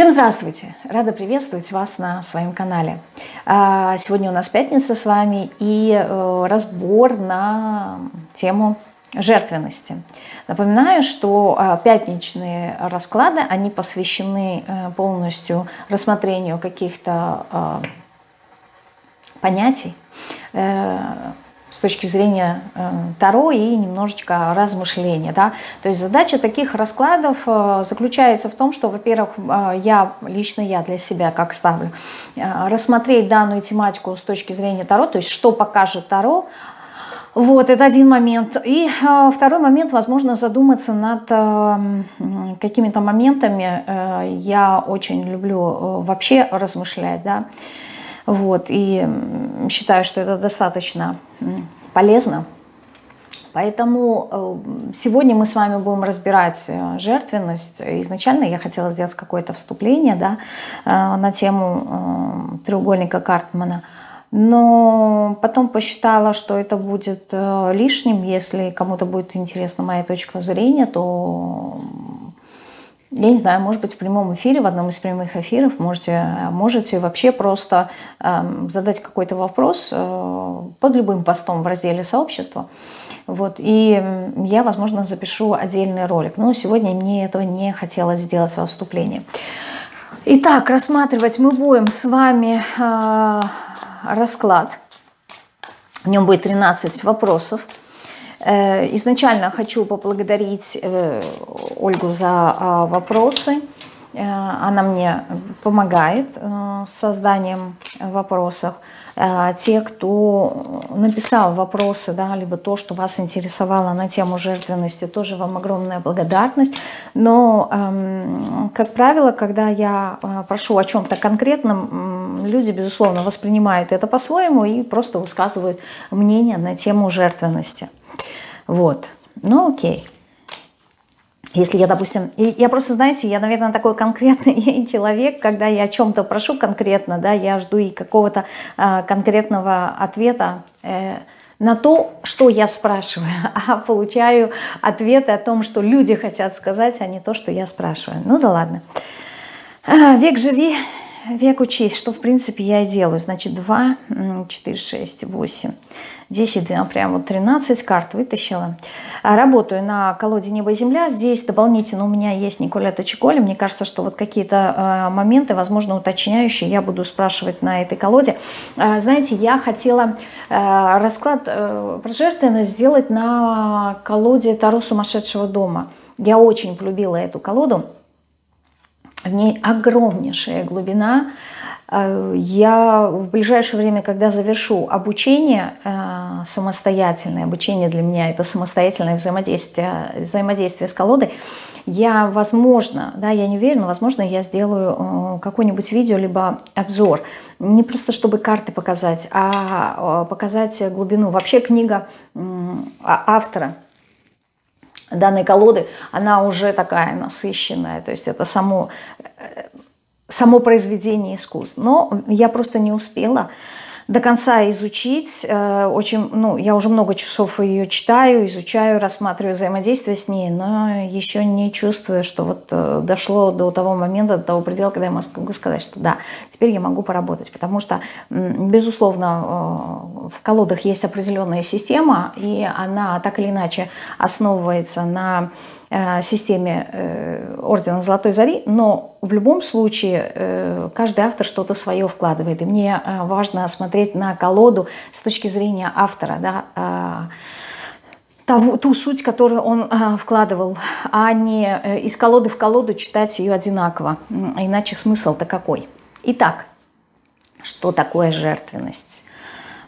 Всем здравствуйте! Рада приветствовать вас на своем канале. А, сегодня у нас пятница с вами и э, разбор на тему жертвенности. Напоминаю, что а, пятничные расклады, они посвящены э, полностью рассмотрению каких-то а, понятий, э, с точки зрения э, Таро и немножечко размышления. Да? То есть задача таких раскладов э, заключается в том, что, во-первых, э, я, лично я для себя как ставлю, э, рассмотреть данную тематику с точки зрения Таро, то есть что покажет Таро, вот, это один момент. И э, второй момент, возможно, задуматься над э, какими-то моментами. Э, я очень люблю э, вообще размышлять, да. Вот, и считаю, что это достаточно полезно. Поэтому э, сегодня мы с вами будем разбирать э, жертвенность. Изначально я хотела сделать какое-то вступление да, э, на тему треугольника Картмана. Но потом посчитала, что это будет лишним. Если кому-то будет интересна моя точка зрения, то я не знаю, может быть, в прямом эфире, в одном из прямых эфиров можете, можете вообще просто э, задать какой-то вопрос э, под любым постом в разделе сообщества. Вот, и я, возможно, запишу отдельный ролик. Но сегодня мне этого не хотелось сделать во вступлении. Итак, рассматривать мы будем с вами э, расклад. В нем будет 13 вопросов. Э, изначально хочу поблагодарить э, Ольгу за а, вопросы. Э, она мне помогает с созданием вопросов. Те, кто написал вопросы, да, либо то, что вас интересовало на тему жертвенности, тоже вам огромная благодарность. Но, эм, как правило, когда я прошу о чем-то конкретном, люди, безусловно, воспринимают это по-своему и просто высказывают мнение на тему жертвенности. Вот. Ну, окей. Если я, допустим, я просто, знаете, я, наверное, такой конкретный человек, когда я о чем-то прошу конкретно, да, я жду и какого-то э, конкретного ответа э, на то, что я спрашиваю, а получаю ответы о том, что люди хотят сказать, а не то, что я спрашиваю. Ну да ладно. А, век живи, век учись, что в принципе я и делаю. Значит, 2, 4, 6, 8, 10, прям вот 13 карт вытащила. А, работаю на колоде «Небо и земля». Здесь дополнительно у меня есть Николета Чиколи. Мне кажется, что вот какие-то а, моменты, возможно, уточняющие, я буду спрашивать на этой колоде. А, знаете, я хотела расклад э, про жертвенность сделать на колоде Таро сумасшедшего дома. Я очень полюбила эту колоду. В ней огромнейшая глубина, я в ближайшее время, когда завершу обучение э, самостоятельное, обучение для меня это самостоятельное взаимодействие, взаимодействие с колодой, я, возможно, да, я не уверена, возможно, я сделаю э, какое-нибудь видео, либо обзор, не просто чтобы карты показать, а показать глубину. Вообще книга а, автора, данной колоды, она уже такая насыщенная, то есть это само само произведение искусств. Но я просто не успела до конца изучить. Э, очень, ну, я уже много часов ее читаю, изучаю, рассматриваю взаимодействие с ней, но еще не чувствую, что вот э, дошло до того момента, до того предела, когда я могу сказать, что да, теперь я могу поработать. Потому что, безусловно, э, в колодах есть определенная система, и она так или иначе основывается на системе э, Ордена Золотой Зари, но в любом случае э, каждый автор что-то свое вкладывает. И мне важно смотреть на колоду с точки зрения автора, да, того, ту суть, которую он а, вкладывал, а не из колоды в колоду читать ее одинаково. Иначе смысл-то какой? Итак, что такое жертвенность?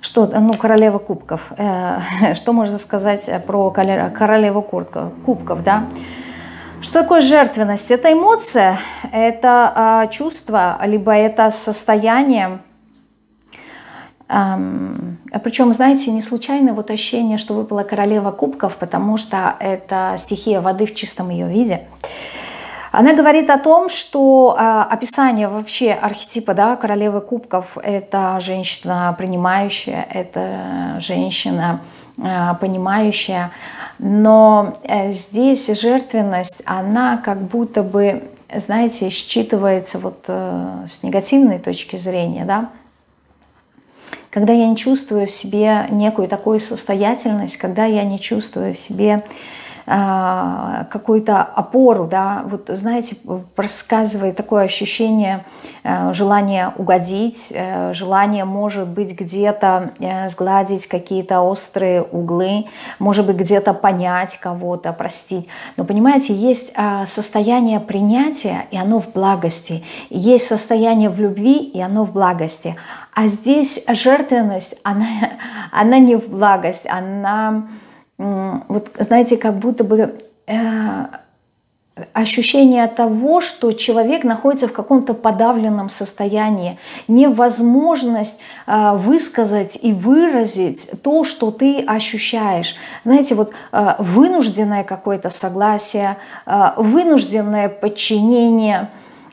Что, ну, королева кубков. Э, что можно сказать про королеву кубков, да? Что такое жертвенность? Это эмоция, это э, чувство, либо это состояние. Эм, причем, знаете, не случайно вот ощущение, что выпала королева кубков, потому что это стихия воды в чистом ее виде. Она говорит о том, что э, описание вообще архетипа да, королевы кубков – это женщина принимающая, это женщина э, понимающая, но э, здесь жертвенность, она как будто бы знаете, считывается вот э, с негативной точки зрения, да, когда я не чувствую в себе некую такую состоятельность, когда я не чувствую в себе а, какую-то опору, да, вот знаете, рассказывает такое ощущение э, желания угодить, э, желание, может быть, где-то э, сгладить какие-то острые углы, может быть, где-то понять кого-то, простить. Но, понимаете, есть а, состояние принятия, и оно в благости, есть состояние в любви, и оно в благости. А здесь жертвенность, она, она не в благость, она вот знаете, как будто бы э, ощущение того, что человек находится в каком-то подавленном состоянии, невозможность э, высказать и выразить то, что ты ощущаешь. Знаете, вот э, вынужденное какое-то согласие, э, вынужденное подчинение.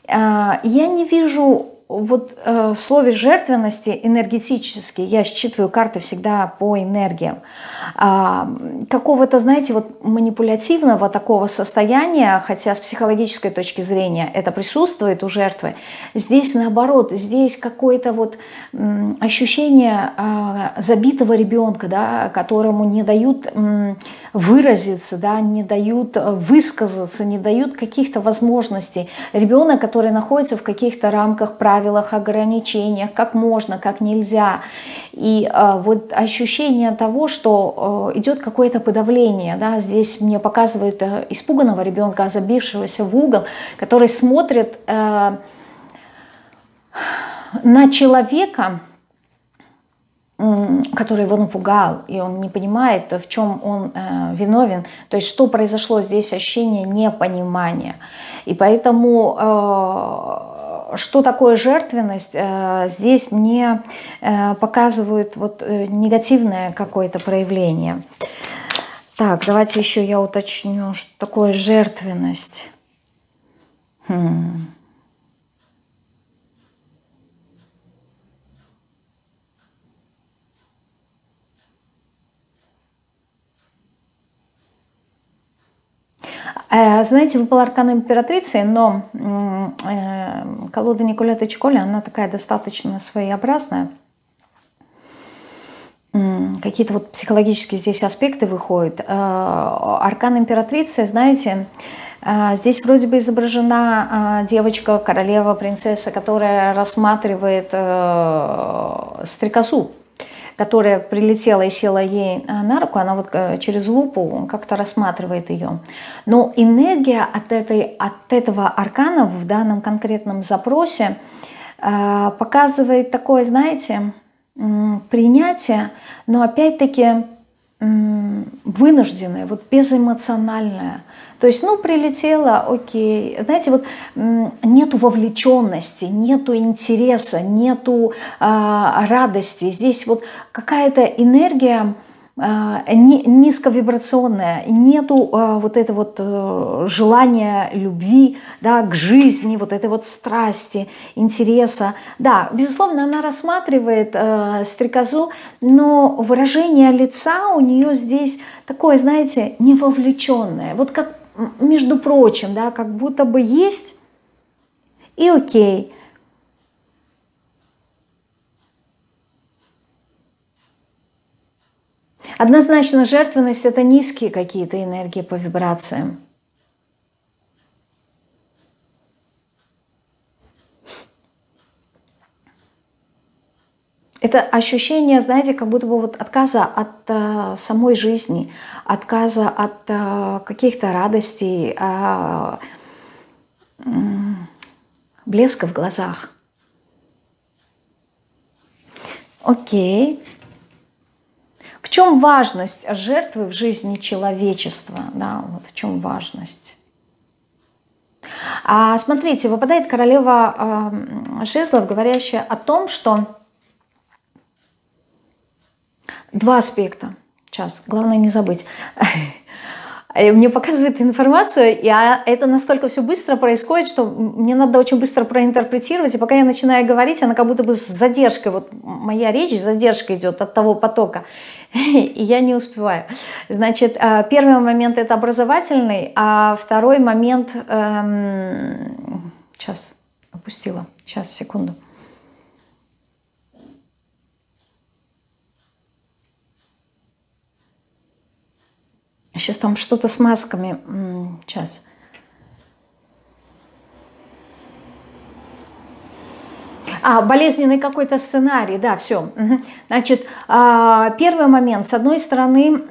Э, я не вижу вот э, в слове жертвенности энергетически, я считываю карты всегда по энергиям, э, какого-то, знаете, вот манипулятивного такого состояния, хотя с психологической точки зрения это присутствует у жертвы, здесь наоборот, здесь какое-то вот ощущение э, забитого ребенка, да, которому не дают э, выразиться, да, не дают э, высказаться, не дают каких-то возможностей. Ребенок, который находится в каких-то рамках правил, правилах, ограничениях, как можно, как нельзя. И э, вот ощущение того, что э, идет какое-то подавление, да, здесь мне показывают э, испуганного ребенка, забившегося в угол, который смотрит э, на человека, который его напугал, и он не понимает, в чем он э, виновен. То есть что произошло здесь, ощущение непонимания. И поэтому э, что такое жертвенность, э, здесь мне э, показывают вот э, негативное какое-то проявление. Так, давайте еще я уточню, что такое жертвенность. Хм. Знаете, выпал аркан императрицы, но э, колода Николета Чиколи, она такая достаточно своеобразная. Какие-то вот психологические здесь аспекты выходят. Э, аркан императрицы, знаете, Здесь вроде бы изображена девочка, королева, принцесса, которая рассматривает стрекозу которая прилетела и села ей э, на руку, она вот э, через лупу как-то рассматривает ее. Но энергия от, этой, от этого аркана в данном конкретном запросе э, показывает такое, знаете, принятие, но опять-таки вынужденное, вот безэмоциональное. То есть, ну, прилетела, окей. Знаете, вот нету вовлеченности, нету интереса, нету э, радости. Здесь вот какая-то энергия низковибрационная, нету э, вот это вот э, желания любви да, к жизни, вот этой вот страсти, интереса. Да, безусловно, она рассматривает э, стрекозу, но выражение лица у нее здесь такое, знаете, невовлеченное. Вот как между прочим, да, как будто бы есть и окей. Однозначно жертвенность – это низкие какие-то энергии по вибрациям. Это ощущение, знаете, как будто бы вот отказа от э, самой жизни, отказа от э, каких-то радостей, э, блеска в глазах. Окей. В чем важность жертвы в жизни человечества? Да, вот в чем важность? А смотрите, выпадает королева э, жезлов, говорящая о том, что Два аспекта. Сейчас, главное не забыть. мне показывает информацию, и а, это настолько все быстро происходит, что мне надо очень быстро проинтерпретировать, и пока я начинаю говорить, она как будто бы с задержкой, вот моя речь с задержкой идет от того потока, и я не успеваю. Значит, э, первый момент это образовательный, а второй момент, эм, сейчас опустила, сейчас, секунду. Сейчас там что-то с масками. Сейчас. А, болезненный какой-то сценарий, да, все. Значит, а, первый момент. С одной стороны,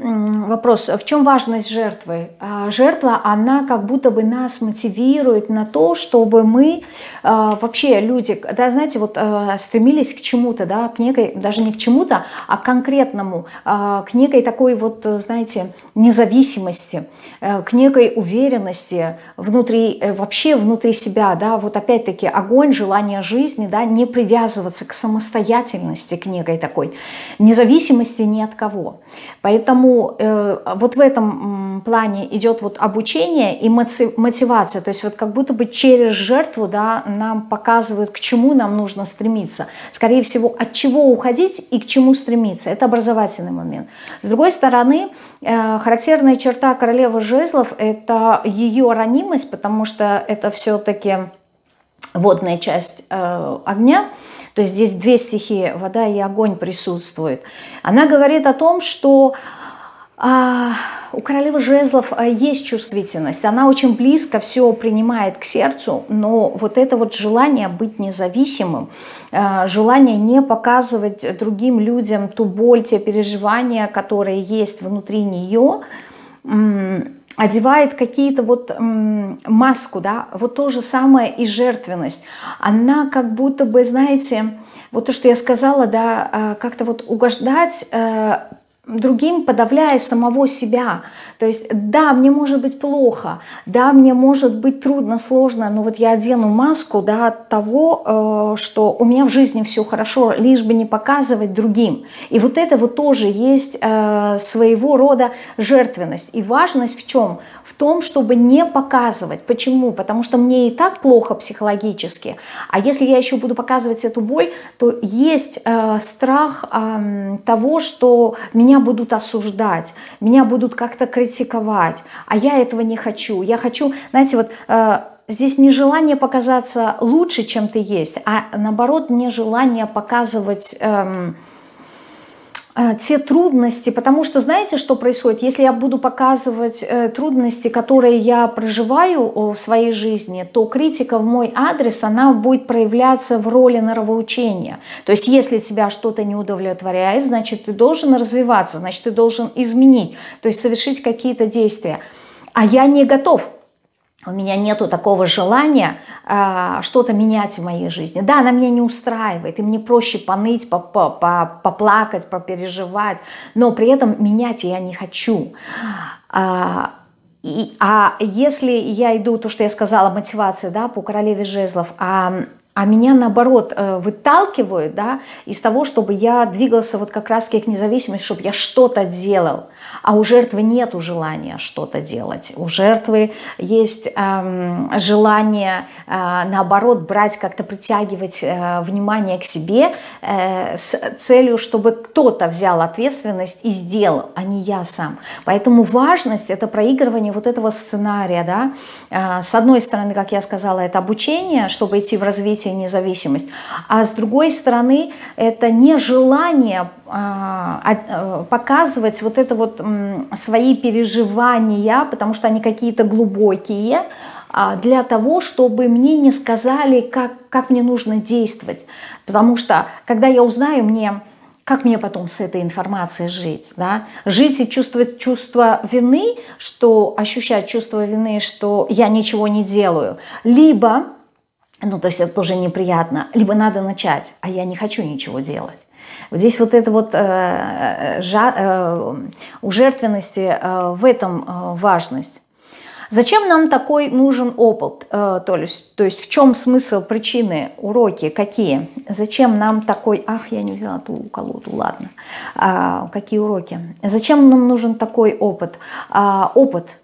вопрос, в чем важность жертвы? А, жертва, она как будто бы нас мотивирует на то, чтобы мы а, вообще люди, да, знаете, вот стремились к чему-то, да, к некой, даже не к чему-то, а к конкретному, к некой такой вот, знаете, независимости, э, к некой уверенности внутри, э, вообще внутри себя, да, вот опять-таки огонь, желание жизни, да, не привязываться к самостоятельности, к некой такой независимости ни от кого. Поэтому э, вот в этом плане идет вот обучение и мотивация, то есть вот как будто бы через жертву да, нам показывают, к чему нам нужно стремиться. Скорее всего, от чего уходить и к чему стремиться. Это образовательный момент. С другой стороны, э, характерная черта королевы жезлов – это ее ранимость, потому что это все-таки водная часть э, огня, то есть здесь две стихии, вода и огонь присутствуют. Она говорит о том, что э, у королевы жезлов э, есть чувствительность, она очень близко все принимает к сердцу, но вот это вот желание быть независимым, э, желание не показывать другим людям ту боль, те переживания, которые есть внутри нее, одевает какие-то вот маску, да, вот то же самое и жертвенность. Она как будто бы, знаете, вот то, что я сказала, да, э, как-то вот угождать э, другим, подавляя самого себя. То есть, да, мне может быть плохо, да, мне может быть трудно, сложно, но вот я одену маску, да, того, э, что у меня в жизни все хорошо, лишь бы не показывать другим. И вот это вот тоже есть э, своего рода жертвенность. И важность в чем? В том, чтобы не показывать. Почему? Потому что мне и так плохо психологически, а если я еще буду показывать эту боль, то есть э, страх того, что меня будут осуждать, меня будут как-то критиковать, а я этого не хочу. Я хочу, знаете, вот э, здесь не желание показаться лучше, чем ты есть, а наоборот не желание показывать... Э, Э, те трудности, потому что знаете, что происходит? Если я буду показывать э, трудности, которые я проживаю в своей жизни, то критика в мой адрес, она будет проявляться в роли норовоучения. То есть если тебя что-то не удовлетворяет, значит ты должен развиваться, значит ты должен изменить, то есть совершить какие-то действия. А я не готов у меня нету такого желания э, что-то менять в моей жизни. Да, она меня не устраивает, и мне проще поныть, поплакать, попереживать, но при этом менять я не хочу. А, и, а если я иду, то, что я сказала, мотивация, да, по королеве жезлов, а а меня наоборот э, выталкивают да, из того, чтобы я двигался вот как раз к независимости, чтобы я что-то делал. А у жертвы нет желания что-то делать. У жертвы есть эм, желание, э, наоборот, брать, как-то притягивать э, внимание к себе э, с целью, чтобы кто-то взял ответственность и сделал, а не я сам. Поэтому важность – это проигрывание вот этого сценария. Да? Э, с одной стороны, как я сказала, это обучение, чтобы идти в развитие независимость. А с другой стороны, это нежелание а, э, показывать вот это вот свои переживания, потому что они какие-то глубокие, а, для того, чтобы мне не сказали, как, как мне нужно действовать. Потому что, когда я узнаю, мне как мне потом с этой информацией жить, да? Жить и чувствовать чувство вины, что ощущать чувство вины, что я ничего не делаю, либо, ну то есть это тоже неприятно, либо надо начать, а я не хочу ничего делать. Здесь вот это вот э, жа, э, у жертвенности э, в этом э, важность. Зачем нам такой нужен опыт? Э, то, есть, то есть в чем смысл, причины, уроки, какие? Зачем нам такой... Ах, я не взяла ту колоду, ладно. А, какие уроки? Зачем нам нужен такой опыт? А, опыт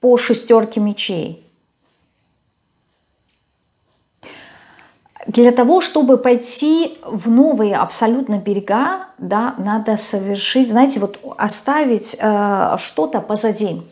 по шестерке мечей. Для того, чтобы пойти в новые абсолютно берега, да, надо совершить, знаете, вот оставить э, что-то позади.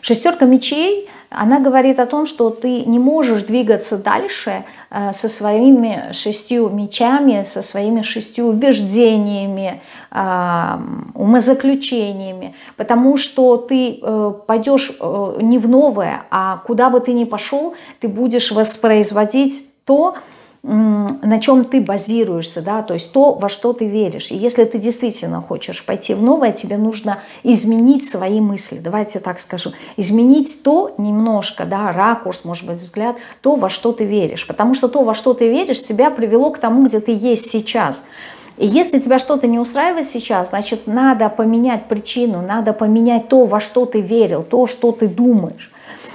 Шестерка мечей, она говорит о том, что ты не можешь двигаться дальше э, со своими шестью мечами, со своими шестью убеждениями, э, умозаключениями, потому что ты э, пойдешь э, не в новое, а куда бы ты ни пошел, ты будешь воспроизводить то, на чем ты базируешься, да, то есть то, во что ты веришь. И если ты действительно хочешь пойти в новое, тебе нужно изменить свои мысли, давайте так скажу, изменить то немножко, да, ракурс, может быть, взгляд, то, во что ты веришь. Потому что то, во что ты веришь, тебя привело к тому, где ты есть сейчас. И если тебя что-то не устраивает сейчас, значит, надо поменять причину, надо поменять то, во что ты верил, то, что ты думаешь.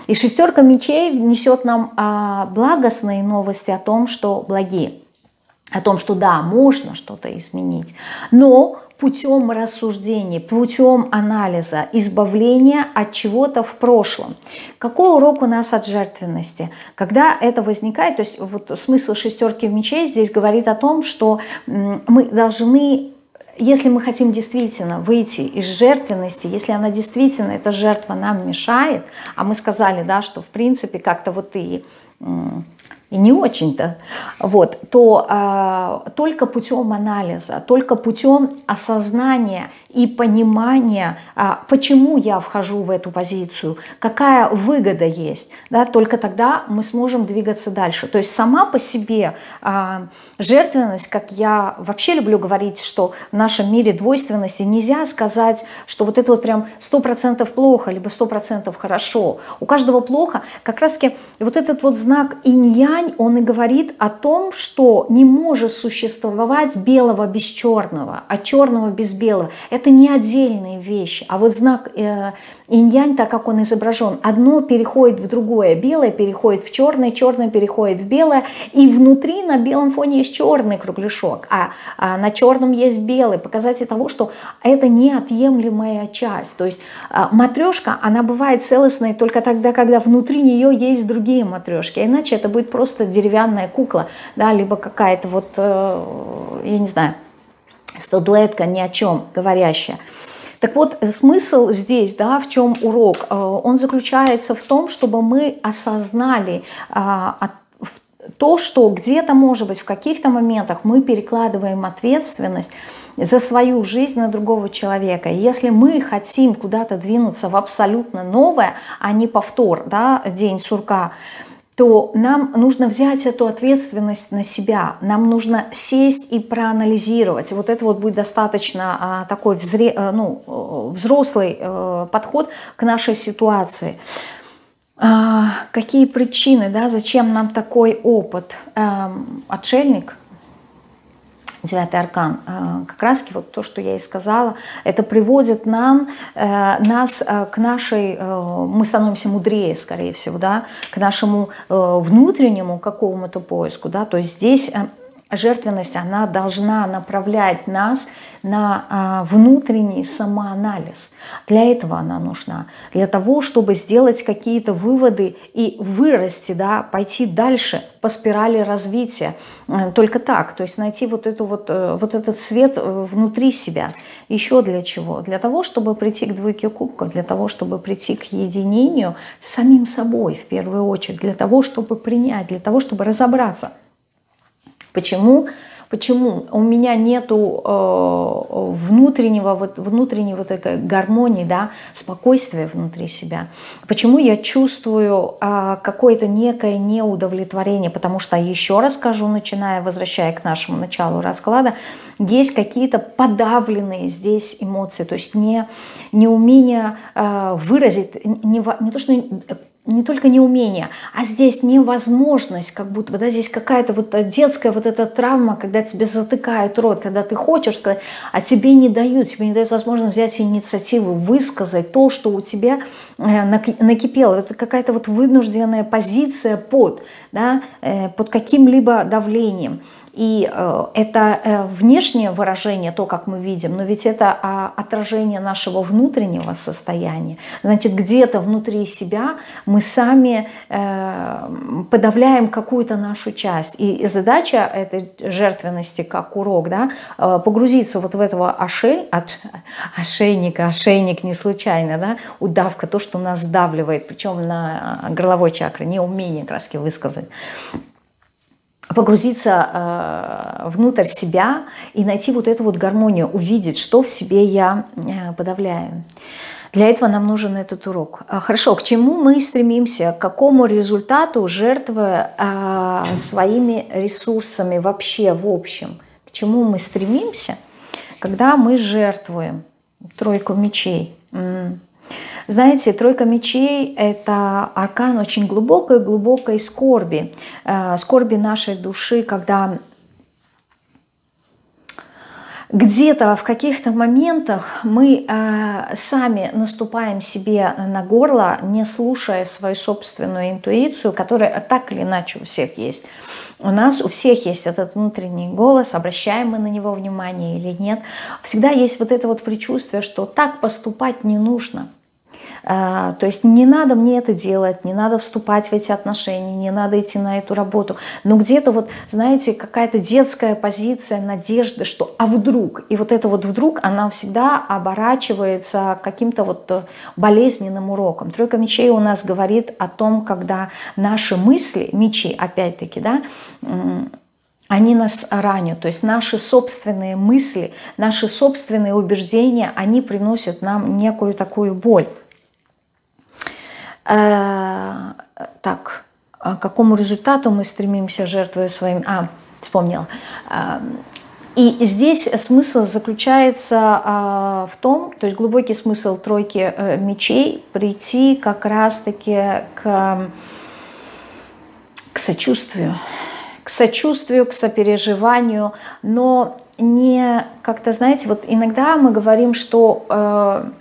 И шестерка мечей несет нам а, благостные новости о том, что благие, о том, что да, можно что-то изменить, но путем рассуждений, путем анализа, избавления от чего-то в прошлом. Какой урок у нас от жертвенности? Когда это возникает, то есть вот смысл шестерки мечей здесь говорит о том, что мы должны если мы хотим действительно выйти из жертвенности, если она действительно, эта жертва нам мешает, а мы сказали, да, что в принципе как-то вот и и не очень-то, вот, то э, только путем анализа, только путем осознания и понимания, э, почему я вхожу в эту позицию, какая выгода есть, да, только тогда мы сможем двигаться дальше. То есть сама по себе э, жертвенность, как я вообще люблю говорить, что в нашем мире двойственности нельзя сказать, что вот это вот прям 100% плохо, либо 100% хорошо. У каждого плохо. Как раз таки вот этот вот знак инья Янь, он и говорит о том, что не может существовать белого без черного, а черного без белого. Не отдельные вещи. А вот знак э, инь-янь, так как он изображен, одно переходит в другое. Белое переходит в черное, черное переходит в белое. И внутри на белом фоне есть черный кругляшок, а, а на черном есть белый. Показатель того, что это неотъемлемая часть. То есть э, матрешка, она бывает целостной только тогда, когда внутри нее есть другие матрешки. А иначе это будет просто деревянная кукла, да, либо какая-то вот, э, я не знаю, статуэтка ни о чем говорящая. Так вот, смысл здесь, да, в чем урок, э, он заключается в том, чтобы мы осознали а, то, что где-то, может быть, в каких-то моментах мы перекладываем ответственность за свою жизнь на другого человека. И если мы хотим куда-то двинуться в абсолютно новое, а не повтор, да, день сурка, то нам нужно взять эту ответственность на себя, нам нужно сесть и проанализировать. Вот это вот будет достаточно а, такой взре, а, ну, э, взрослый а, подход к нашей ситуации. А, какие причины, да, зачем нам такой опыт? А, отшельник – девятый аркан, э, как раз вот то, что я и сказала, это приводит нам, э, нас э, к нашей, мы становимся мудрее, скорее всего, да, к нашему внутреннему какому-то поиску, да, то есть здесь жертвенность, она должна направлять нас на а, внутренний самоанализ. Для этого она нужна. Для того, чтобы сделать какие-то выводы и вырасти, да, пойти дальше по спирали развития. Э, только так. То есть найти вот, эту вот, э, вот этот свет э, внутри себя. Еще для чего? Для того, чтобы прийти к двойке кубков, для того, чтобы прийти к единению с самим собой в первую очередь, для того, чтобы принять, для того, чтобы разобраться – Почему? Почему у меня нету э, внутреннего вот внутренней вот этой гармонии, да, спокойствия внутри себя? Почему я чувствую э, какое-то некое неудовлетворение? Потому что еще раз скажу, начиная, возвращая к нашему началу расклада, есть какие-то подавленные здесь эмоции, то есть не неумение э, выразить, не, не то что не только неумение, а здесь невозможность, как будто бы, да, здесь какая-то вот детская вот эта травма, когда тебе затыкают рот, когда ты хочешь сказать, а тебе не дают, тебе не дают возможность взять инициативу, высказать то, что у тебя э, накипело. Это какая-то вот вынужденная позиция под, да, э, под каким-либо давлением. И э, это э, внешнее выражение, то, как мы видим, но ведь это а, отражение нашего внутреннего состояния. Значит, где-то внутри себя мы сами э, подавляем какую-то нашу часть. И задача этой жертвенности, как урок, да, погрузиться вот в этого ошель, от, ошейника, ошейник не случайно, да, удавка, то, что нас сдавливает, причем на горловой чакре, неумение краски высказать погрузиться э, внутрь себя и найти вот эту вот гармонию, увидеть, что в себе я э, подавляю. Для этого нам нужен этот урок. А, хорошо, к чему мы стремимся, к какому результату, жертвуя э, своими ресурсами вообще в общем? К чему мы стремимся, когда мы жертвуем? Тройку мечей. Знаете, тройка мечей – это аркан очень глубокой-глубокой скорби, э, скорби нашей души, когда где-то в каких-то моментах мы э, сами наступаем себе на горло, не слушая свою собственную интуицию, которая так или иначе у всех есть. У нас у всех есть этот внутренний голос, обращаем мы на него внимание или нет. Всегда есть вот это вот предчувствие, что так поступать не нужно – то есть не надо мне это делать, не надо вступать в эти отношения, не надо идти на эту работу. Но где-то вот, знаете, какая-то детская позиция, надежда, что а вдруг? И вот это вот вдруг, она всегда оборачивается каким-то вот э, болезненным уроком. Тройка мечей у нас говорит о том, когда наши мысли, мечи опять-таки, да, они нас ранят. То есть наши собственные мысли, наши собственные убеждения, они приносят нам некую такую боль. Э, так, к какому результату мы стремимся, жертвуя своим... А, вспомнила. Э, и здесь смысл заключается э, в том, то есть глубокий смысл тройки мечей, прийти как раз-таки к, к сочувствию, к сочувствию, к сопереживанию, но не как-то, знаете, вот иногда мы говорим, что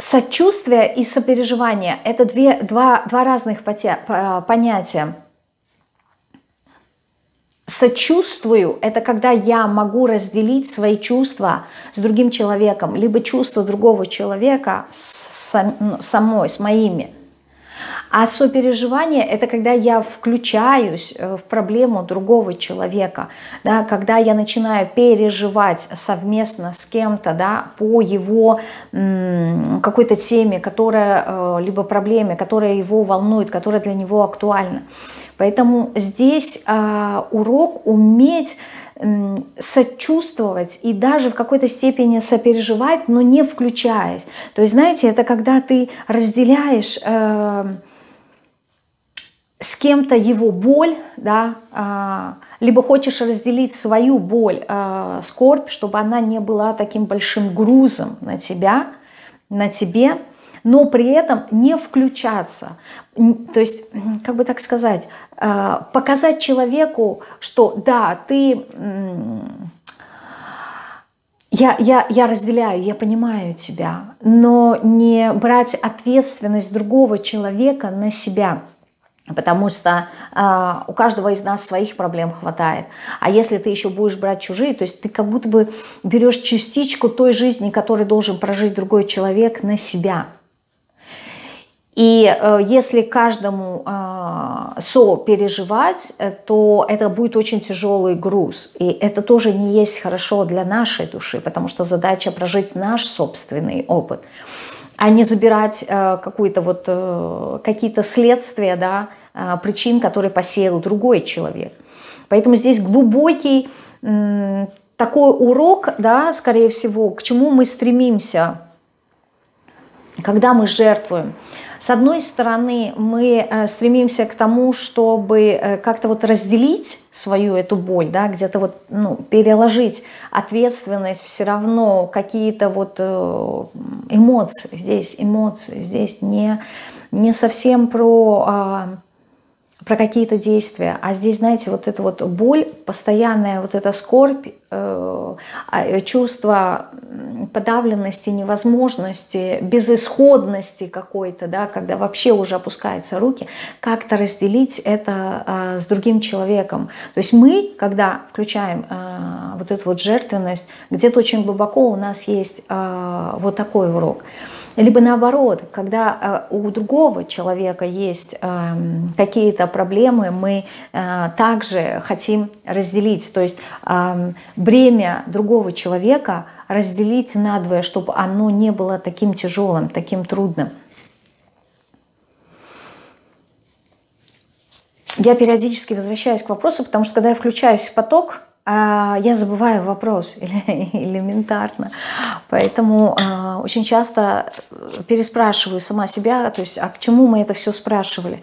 Сочувствие и сопереживание – это две, два, два разных понятия. Сочувствую – это когда я могу разделить свои чувства с другим человеком, либо чувства другого человека с самой, с моими – а сопереживание – это когда я включаюсь э, в проблему другого человека, да, когда я начинаю переживать совместно с кем-то да, по его какой-то теме, которая, э, либо проблеме, которая его волнует, которая для него актуальна. Поэтому здесь э, урок уметь сочувствовать и даже в какой-то степени сопереживать, но не включаясь. То есть, знаете, это когда ты разделяешь э, с кем-то его боль, да, а, либо хочешь разделить свою боль, а, скорбь, чтобы она не была таким большим грузом на тебя, на тебе, но при этом не включаться. То есть, как бы так сказать, а, показать человеку, что да, ты... Я, я, я разделяю, я понимаю тебя, но не брать ответственность другого человека на себя – Потому что э, у каждого из нас своих проблем хватает. А если ты еще будешь брать чужие, то есть ты как будто бы берешь частичку той жизни, которую должен прожить другой человек, на себя. И э, если каждому э, сопереживать, э, то это будет очень тяжелый груз. И это тоже не есть хорошо для нашей души, потому что задача прожить наш собственный опыт а не забирать э, какую-то вот, э, какие-то следствия, да, э, причин, которые посеял другой человек. Поэтому здесь глубокий такой урок, да, скорее всего, к чему мы стремимся, когда мы жертвуем. С одной стороны, мы э, стремимся к тому, чтобы э, как-то вот разделить свою эту боль, да, где-то вот ну, переложить ответственность, все равно какие-то вот э, эмоции, здесь эмоции, здесь не, не совсем про а, про какие-то действия. А здесь, знаете, вот эта вот боль, постоянная вот эта скорбь, чувство подавленности, невозможности, безысходности какой-то, да, когда вообще уже опускаются руки, как-то разделить это а, с другим человеком. То есть мы, когда включаем а, вот эту вот жертвенность, где-то очень глубоко у нас есть а, вот такой урок. Либо наоборот, когда э, у другого человека есть какие-то проблемы, мы э, также хотим разделить, то есть бремя другого человека разделить надвое, чтобы оно не было таким тяжелым, таким трудным. Я периодически возвращаюсь к вопросу, потому что когда я включаюсь в поток, а, я забываю вопрос элементарно. Поэтому а, очень часто переспрашиваю сама себя, то есть, а к чему мы это все спрашивали?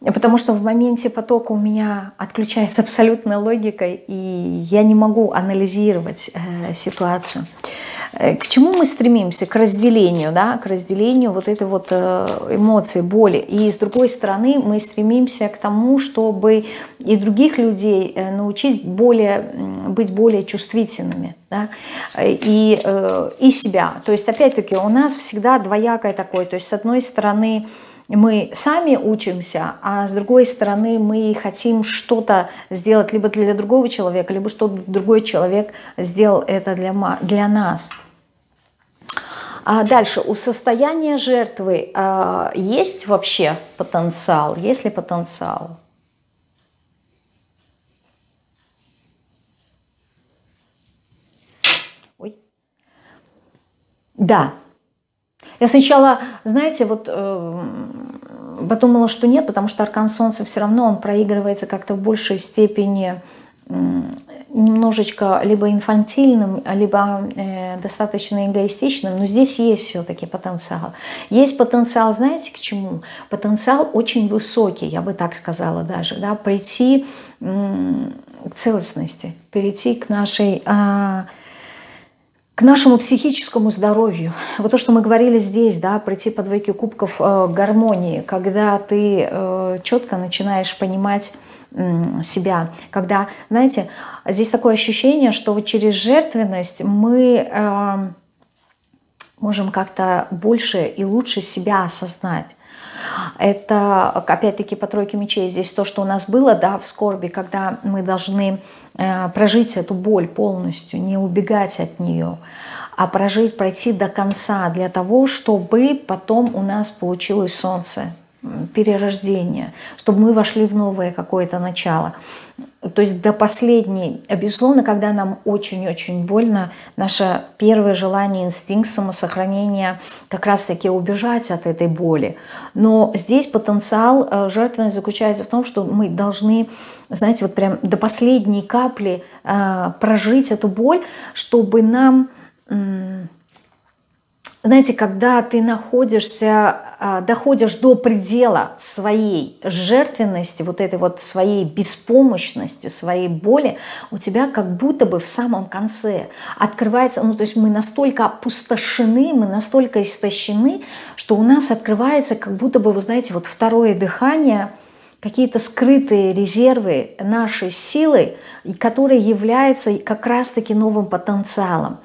Потому что в моменте потока у меня отключается абсолютная логика, и я не могу анализировать э, ситуацию. Э, к чему мы стремимся? К разделению, да, к разделению вот этой вот э, эмоции, боли. И с другой стороны мы стремимся к тому, чтобы и других людей э, научить более, быть более чувствительными, да, и, и себя. То есть, опять-таки, у нас всегда двоякое такое. То есть, с одной стороны, мы сами учимся, а с другой стороны мы хотим что-то сделать либо для другого человека, либо чтобы другой человек сделал это для, для нас. А дальше, у состояния жертвы а, есть вообще потенциал? Есть ли потенциал? Ой. Да, я сначала, знаете, вот э, подумала, что нет, потому что аркан Солнца все равно он проигрывается как-то в большей степени немножечко либо инфантильным, либо э, достаточно эгоистичным, но здесь есть все-таки потенциал. Есть потенциал, знаете, к чему? Потенциал очень высокий, я бы так сказала даже, да, прийти э, к целостности, перейти к нашей... Э, к нашему психическому здоровью. Вот то, что мы говорили здесь, да, пройти по двойке кубков э, гармонии, когда ты э, четко начинаешь понимать э, себя, когда, знаете, здесь такое ощущение, что вот через жертвенность мы э, можем как-то больше и лучше себя осознать. Это, опять-таки, по тройке мечей здесь то, что у нас было, да, в скорби, когда мы должны э, прожить эту боль полностью, не убегать от нее, а прожить, пройти до конца для того, чтобы потом у нас получилось солнце, перерождение, чтобы мы вошли в новое какое-то начало. То есть до последней, безусловно, когда нам очень-очень больно, наше первое желание, инстинкт самосохранения как раз-таки убежать от этой боли. Но здесь потенциал э, жертвенности заключается в том, что мы должны, знаете, вот прям до последней капли э, прожить эту боль, чтобы нам знаете, когда ты находишься, доходишь до предела своей жертвенности, вот этой вот своей беспомощности, своей боли, у тебя как будто бы в самом конце открывается, ну то есть мы настолько опустошены, мы настолько истощены, что у нас открывается как будто бы, вы знаете, вот второе дыхание, какие-то скрытые резервы нашей силы, которые являются как раз-таки новым потенциалом.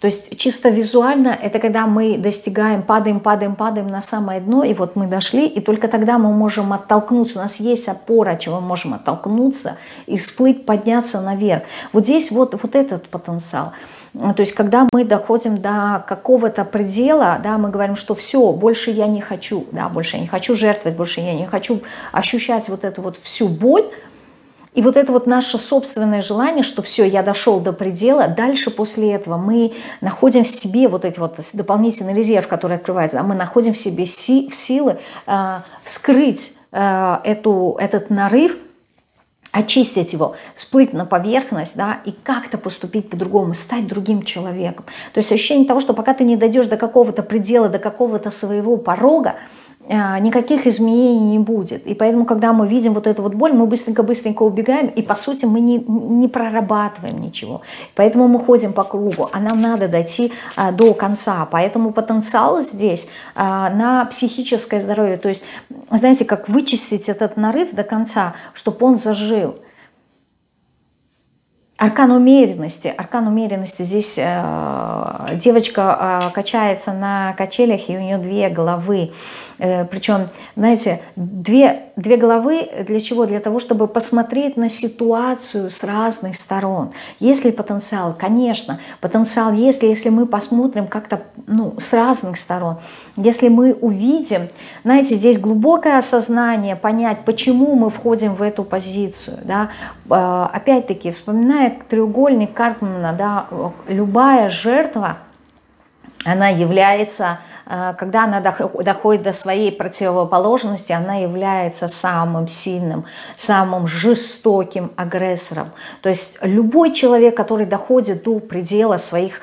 То есть чисто визуально это когда мы достигаем, падаем, падаем, падаем на самое дно, и вот мы дошли, и только тогда мы можем оттолкнуться. У нас есть опора, чего мы можем оттолкнуться и всплыть, подняться наверх. Вот здесь вот, вот этот потенциал. То есть когда мы доходим до какого-то предела, да, мы говорим, что все, больше я не хочу, да, больше я не хочу жертвовать, больше я не хочу ощущать вот эту вот всю боль, и вот это вот наше собственное желание, что все, я дошел до предела, дальше после этого мы находим в себе вот эти вот дополнительный резерв, который открывается, а мы находим в себе си, в силы э, вскрыть э, эту, этот нарыв, очистить его, всплыть на поверхность, да, и как-то поступить по-другому, стать другим человеком. То есть ощущение того, что пока ты не дойдешь до какого-то предела, до какого-то своего порога, никаких изменений не будет. И поэтому, когда мы видим вот эту вот боль, мы быстренько-быстренько убегаем, и по сути мы не, не прорабатываем ничего. Поэтому мы ходим по кругу, а нам надо дойти а, до конца. Поэтому потенциал здесь а, на психическое здоровье. То есть, знаете, как вычистить этот нарыв до конца, чтобы он зажил. Аркан умеренности. Аркан умеренности. Здесь э, девочка э, качается на качелях, и у нее две головы. Э, причем, знаете, две, две головы для чего? Для того, чтобы посмотреть на ситуацию с разных сторон. Есть ли потенциал? Конечно, потенциал есть, если мы посмотрим как-то ну, с разных сторон. Если мы увидим, знаете, здесь глубокое осознание, понять, почему мы входим в эту позицию. Да? Э, опять-таки, вспоминая треугольник Картмана, да, любая жертва, она является Э, когда она доходит до своей противоположности, она является самым сильным, самым жестоким агрессором. То есть любой человек, который доходит до предела своих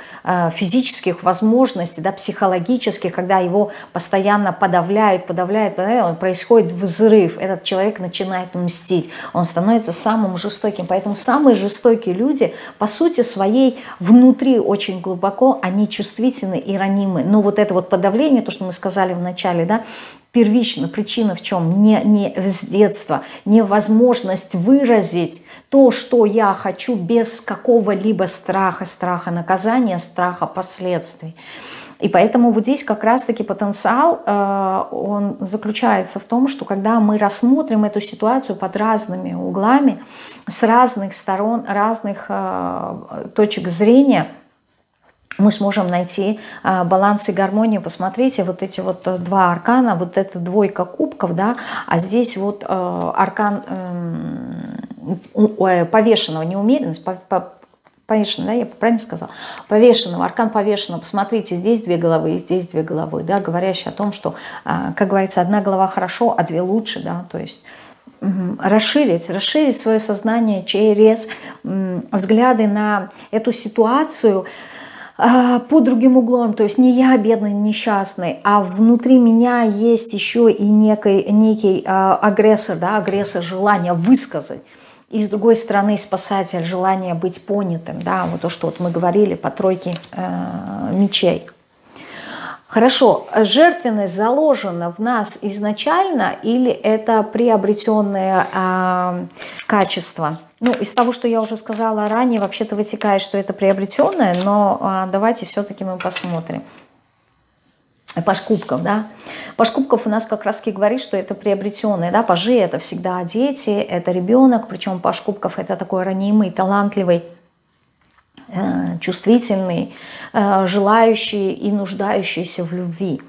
физических возможностей, да, психологических, когда его постоянно подавляют, подавляют, подавляют, происходит взрыв, этот человек начинает мстить, он становится самым жестоким. Поэтому самые жестокие люди, по сути своей, внутри очень глубоко, они чувствительны и ранимы. Но вот это вот подавление давление, то, что мы сказали в начале, да, первично, причина в чем? Не, не с детства, невозможность выразить то, что я хочу без какого-либо страха, страха наказания, страха последствий. И поэтому вот здесь как раз-таки потенциал, э, он заключается в том, что когда мы рассмотрим эту ситуацию под разными углами, с разных сторон, разных э, точек зрения – мы сможем найти а, баланс и гармонию. Посмотрите, вот эти вот э, два аркана, вот это двойка кубков, да, а здесь вот э, аркан э, повешенного, неумеренность, по, по, повешенного, да, я правильно сказала, повешенного, аркан повешенного, посмотрите, здесь две головы и здесь две головы, да, говорящие о том, что, э, как говорится, одна голова хорошо, а две лучше, да, то есть расширить, расширить свое сознание через взгляды на эту ситуацию, а, под другим углом, то есть не я бедный, несчастный, а внутри меня есть еще и некий, некий а, агрессор, да, агрессор желания высказать. И с другой стороны спасатель, желание быть понятым, да, вот то, что вот мы говорили по тройке э, мечей. Хорошо, жертвенность заложена в нас изначально или это приобретенное э, качество? Ну, из того, что я уже сказала ранее, вообще-то вытекает, что это приобретенное, но э, давайте все-таки мы посмотрим. Паш кубков, да. Паш кубков у нас как раз таки говорит, что это приобретенное, да. Пажи это всегда дети, это ребенок, причем Паш кубков это такой ранимый, талантливый чувствительный, э, желающий и нуждающийся в любви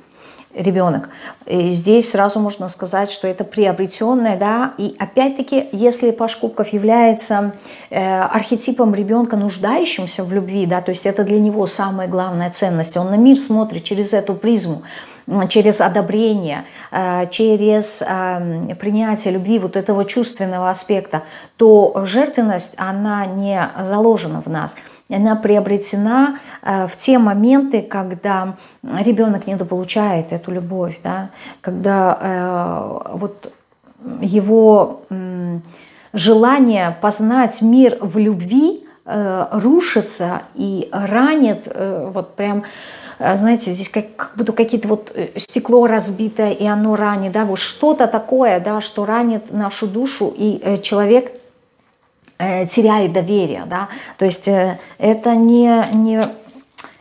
ребенок. И здесь сразу можно сказать, что это приобретенное, да, и опять-таки, если Паш Кубков является э, архетипом ребенка, нуждающимся в любви, да, то есть это для него самая главная ценность, он на мир смотрит через эту призму, через одобрение, э, через эм, принятие любви, вот этого чувственного аспекта, то жертвенность, она не заложена в нас. Она приобретена э, в те моменты, когда ребенок недополучает эту любовь, да, когда э, вот его желание познать мир в любви рушится и ранит вот прям знаете, здесь как, как будто какие-то вот э, стекло разбитое, и оно ранит, да, вот что-то такое, да, что ранит нашу душу, и э, человек э, теряет доверие, да, то есть это не, не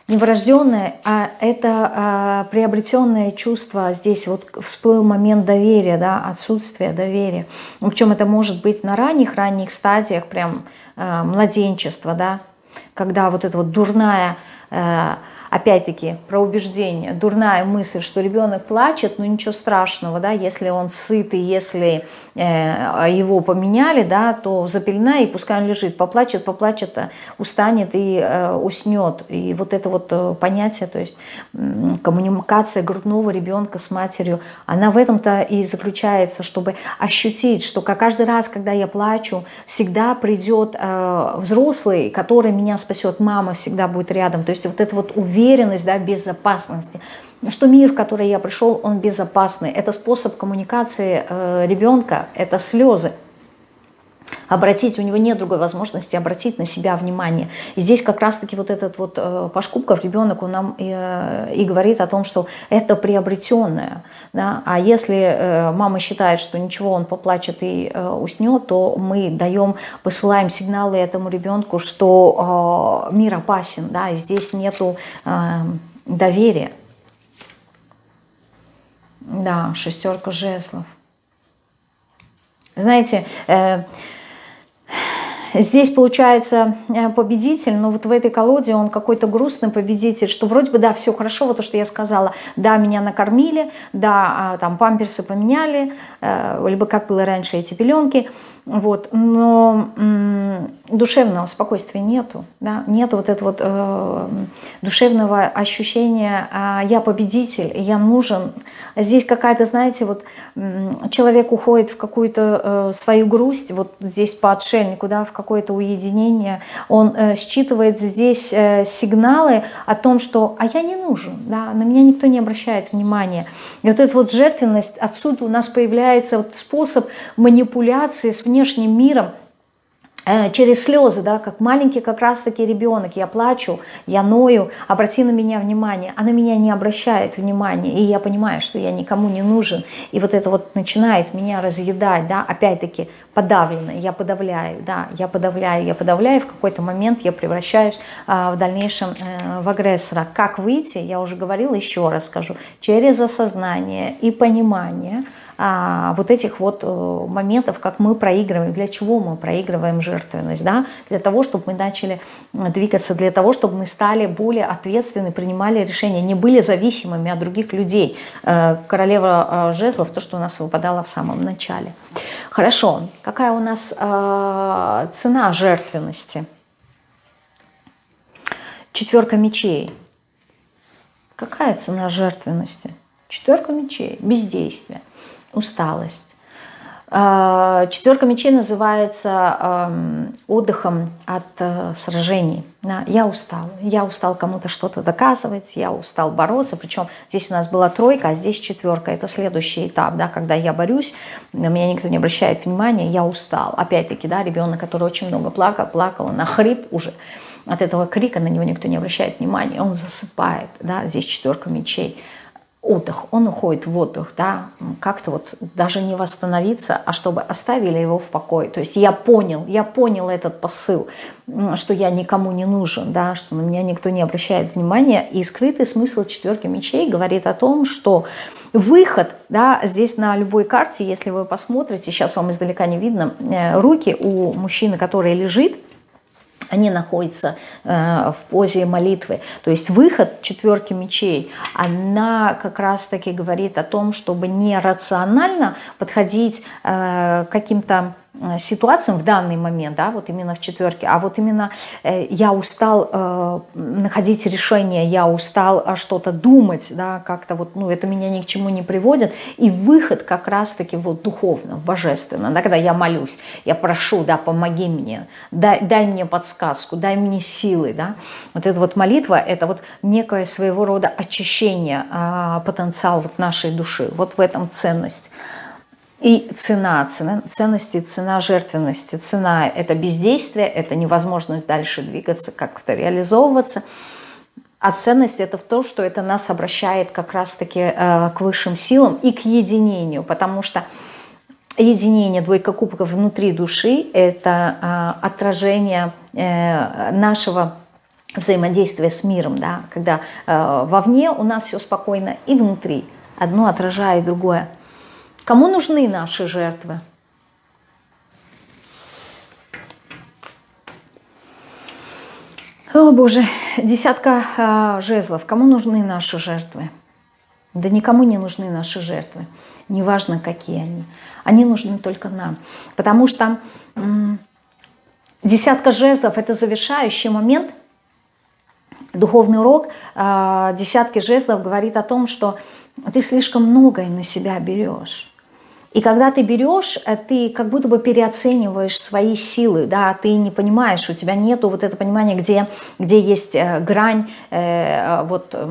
не врожденное, а это а, приобретенное чувство. Здесь вот всплыл момент доверия, да, отсутствие доверия. Причем это может быть на ранних-ранних стадиях, прям а, младенчества, да, когда вот эта вот дурная а, опять-таки, про убеждение, дурная мысль, что ребенок плачет, ну ничего страшного, да, если он сытый, если э, его поменяли, да, то запеленай, и пускай он лежит, поплачет, поплачет, э, устанет и э, уснет. И вот это вот э, понятие, то есть коммуникация грудного ребенка с матерью, она в этом-то и заключается, чтобы ощутить, что каждый раз, когда я плачу, всегда придет э, взрослый, который меня спасет, мама всегда будет рядом. То есть вот это вот уверенность уверенность, да, безопасности, что мир, в который я пришел, он безопасный. Это способ коммуникации э, ребенка, это слезы. Обратить, у него нет другой возможности обратить на себя внимание. И здесь как раз-таки вот этот вот э, Пашкубков, ребенок, он нам э, и говорит о том, что это приобретенное. Да? А если э, мама считает, что ничего, он поплачет и э, уснет, то мы даем, посылаем сигналы этому ребенку, что э, мир опасен, да, и здесь нету э, доверия. Да, шестерка жезлов. Знаете, э, Здесь получается э, победитель, но вот в этой колоде он какой-то грустный победитель, что вроде бы, да, все хорошо, вот то, что я сказала, да, меня накормили, да, а, там памперсы поменяли, э, либо как было раньше эти пеленки, вот, но душевного спокойствия нету, да, нету вот этого вот э, душевного ощущения э, «я победитель, я нужен». Здесь какая-то, знаете, вот человек уходит в какую-то э, свою грусть, вот здесь по отшельнику, да, в какое-то уединение, он э, считывает здесь э, сигналы о том, что «а я не нужен», да, на меня никто не обращает внимания. И вот эта вот жертвенность, отсюда у нас появляется вот способ манипуляции с внешним миром через слезы, да, как маленький как раз-таки ребенок. Я плачу, я ною, обрати на меня внимание. Она меня не обращает внимания, и я понимаю, что я никому не нужен. И вот это вот начинает меня разъедать, да, опять-таки подавленно, я подавляю, да, я подавляю, я подавляю, в какой-то момент я превращаюсь а, в дальнейшем э, в агрессора. Как выйти, я уже говорила, еще раз скажу, через осознание и понимание – а, вот этих вот э, моментов, как мы проигрываем, для чего мы проигрываем жертвенность, да, для того, чтобы мы начали э, двигаться, для того, чтобы мы стали более ответственны, принимали решения, не были зависимыми от других людей. Э, королева жезлов, то, что у нас выпадало в самом начале. Хорошо, какая у нас цена жертвенности? Четверка мечей. Какая цена жертвенности? Четверка мечей, бездействие усталость. А, четверка мечей называется отдыхом от э, сражений. Я устал. Я устал кому-то что-то доказывать, я устал бороться. Причем здесь у нас была тройка, а здесь четверка. Это следующий этап, да, когда я борюсь, на меня никто не обращает внимания, я устал. Опять-таки, да, ребенок, который очень много плакал, плакал, на хрип уже. От этого крика на него никто не обращает внимания, он засыпает. Да, здесь четверка мечей отдых, он уходит в отдых, да, как-то вот даже не восстановиться, а чтобы оставили его в покое. То есть я понял, я понял этот посыл, что я никому не нужен, да, что на меня никто не обращает внимания. И скрытый смысл четверки мечей говорит о том, что выход, да, здесь на любой карте, если вы посмотрите, сейчас вам издалека не видно, э, руки у мужчины, который лежит, они находятся э, в позе молитвы. То есть выход четверки мечей, она как раз-таки говорит о том, чтобы не рационально подходить э, каким-то ситуациям в данный момент, да, вот именно в четверке, а вот именно э, я устал э, находить решение, я устал э, что-то думать, да, как-то вот, ну, это меня ни к чему не приводит, и выход как раз-таки вот духовно, божественно, да, когда я молюсь, я прошу, да, помоги мне, дай, дай мне подсказку, дай мне силы, да, вот эта вот молитва, это вот некое своего рода очищение э, потенциала вот нашей души, вот в этом ценность. И цена, цена ценности, цена жертвенности. Цена – это бездействие, это невозможность дальше двигаться, как-то реализовываться. А ценность – это в том, что это нас обращает как раз-таки э, к высшим силам и к единению, потому что единение двойка кубков внутри души – это э, отражение э, нашего взаимодействия с миром, да, когда э, вовне у нас все спокойно и внутри. Одно отражает другое. Кому нужны наши жертвы? О, Боже, десятка э, жезлов. Кому нужны наши жертвы? Да никому не нужны наши жертвы. Неважно, какие они. Они нужны только нам. Потому что десятка жезлов – это завершающий момент. Духовный урок э, десятки жезлов говорит о том, что ты слишком многое на себя берешь. И когда ты берешь, э, ты как будто бы переоцениваешь свои силы, да, ты не понимаешь, у тебя нету вот это понимания, где, где есть э, грань, э, вот, э,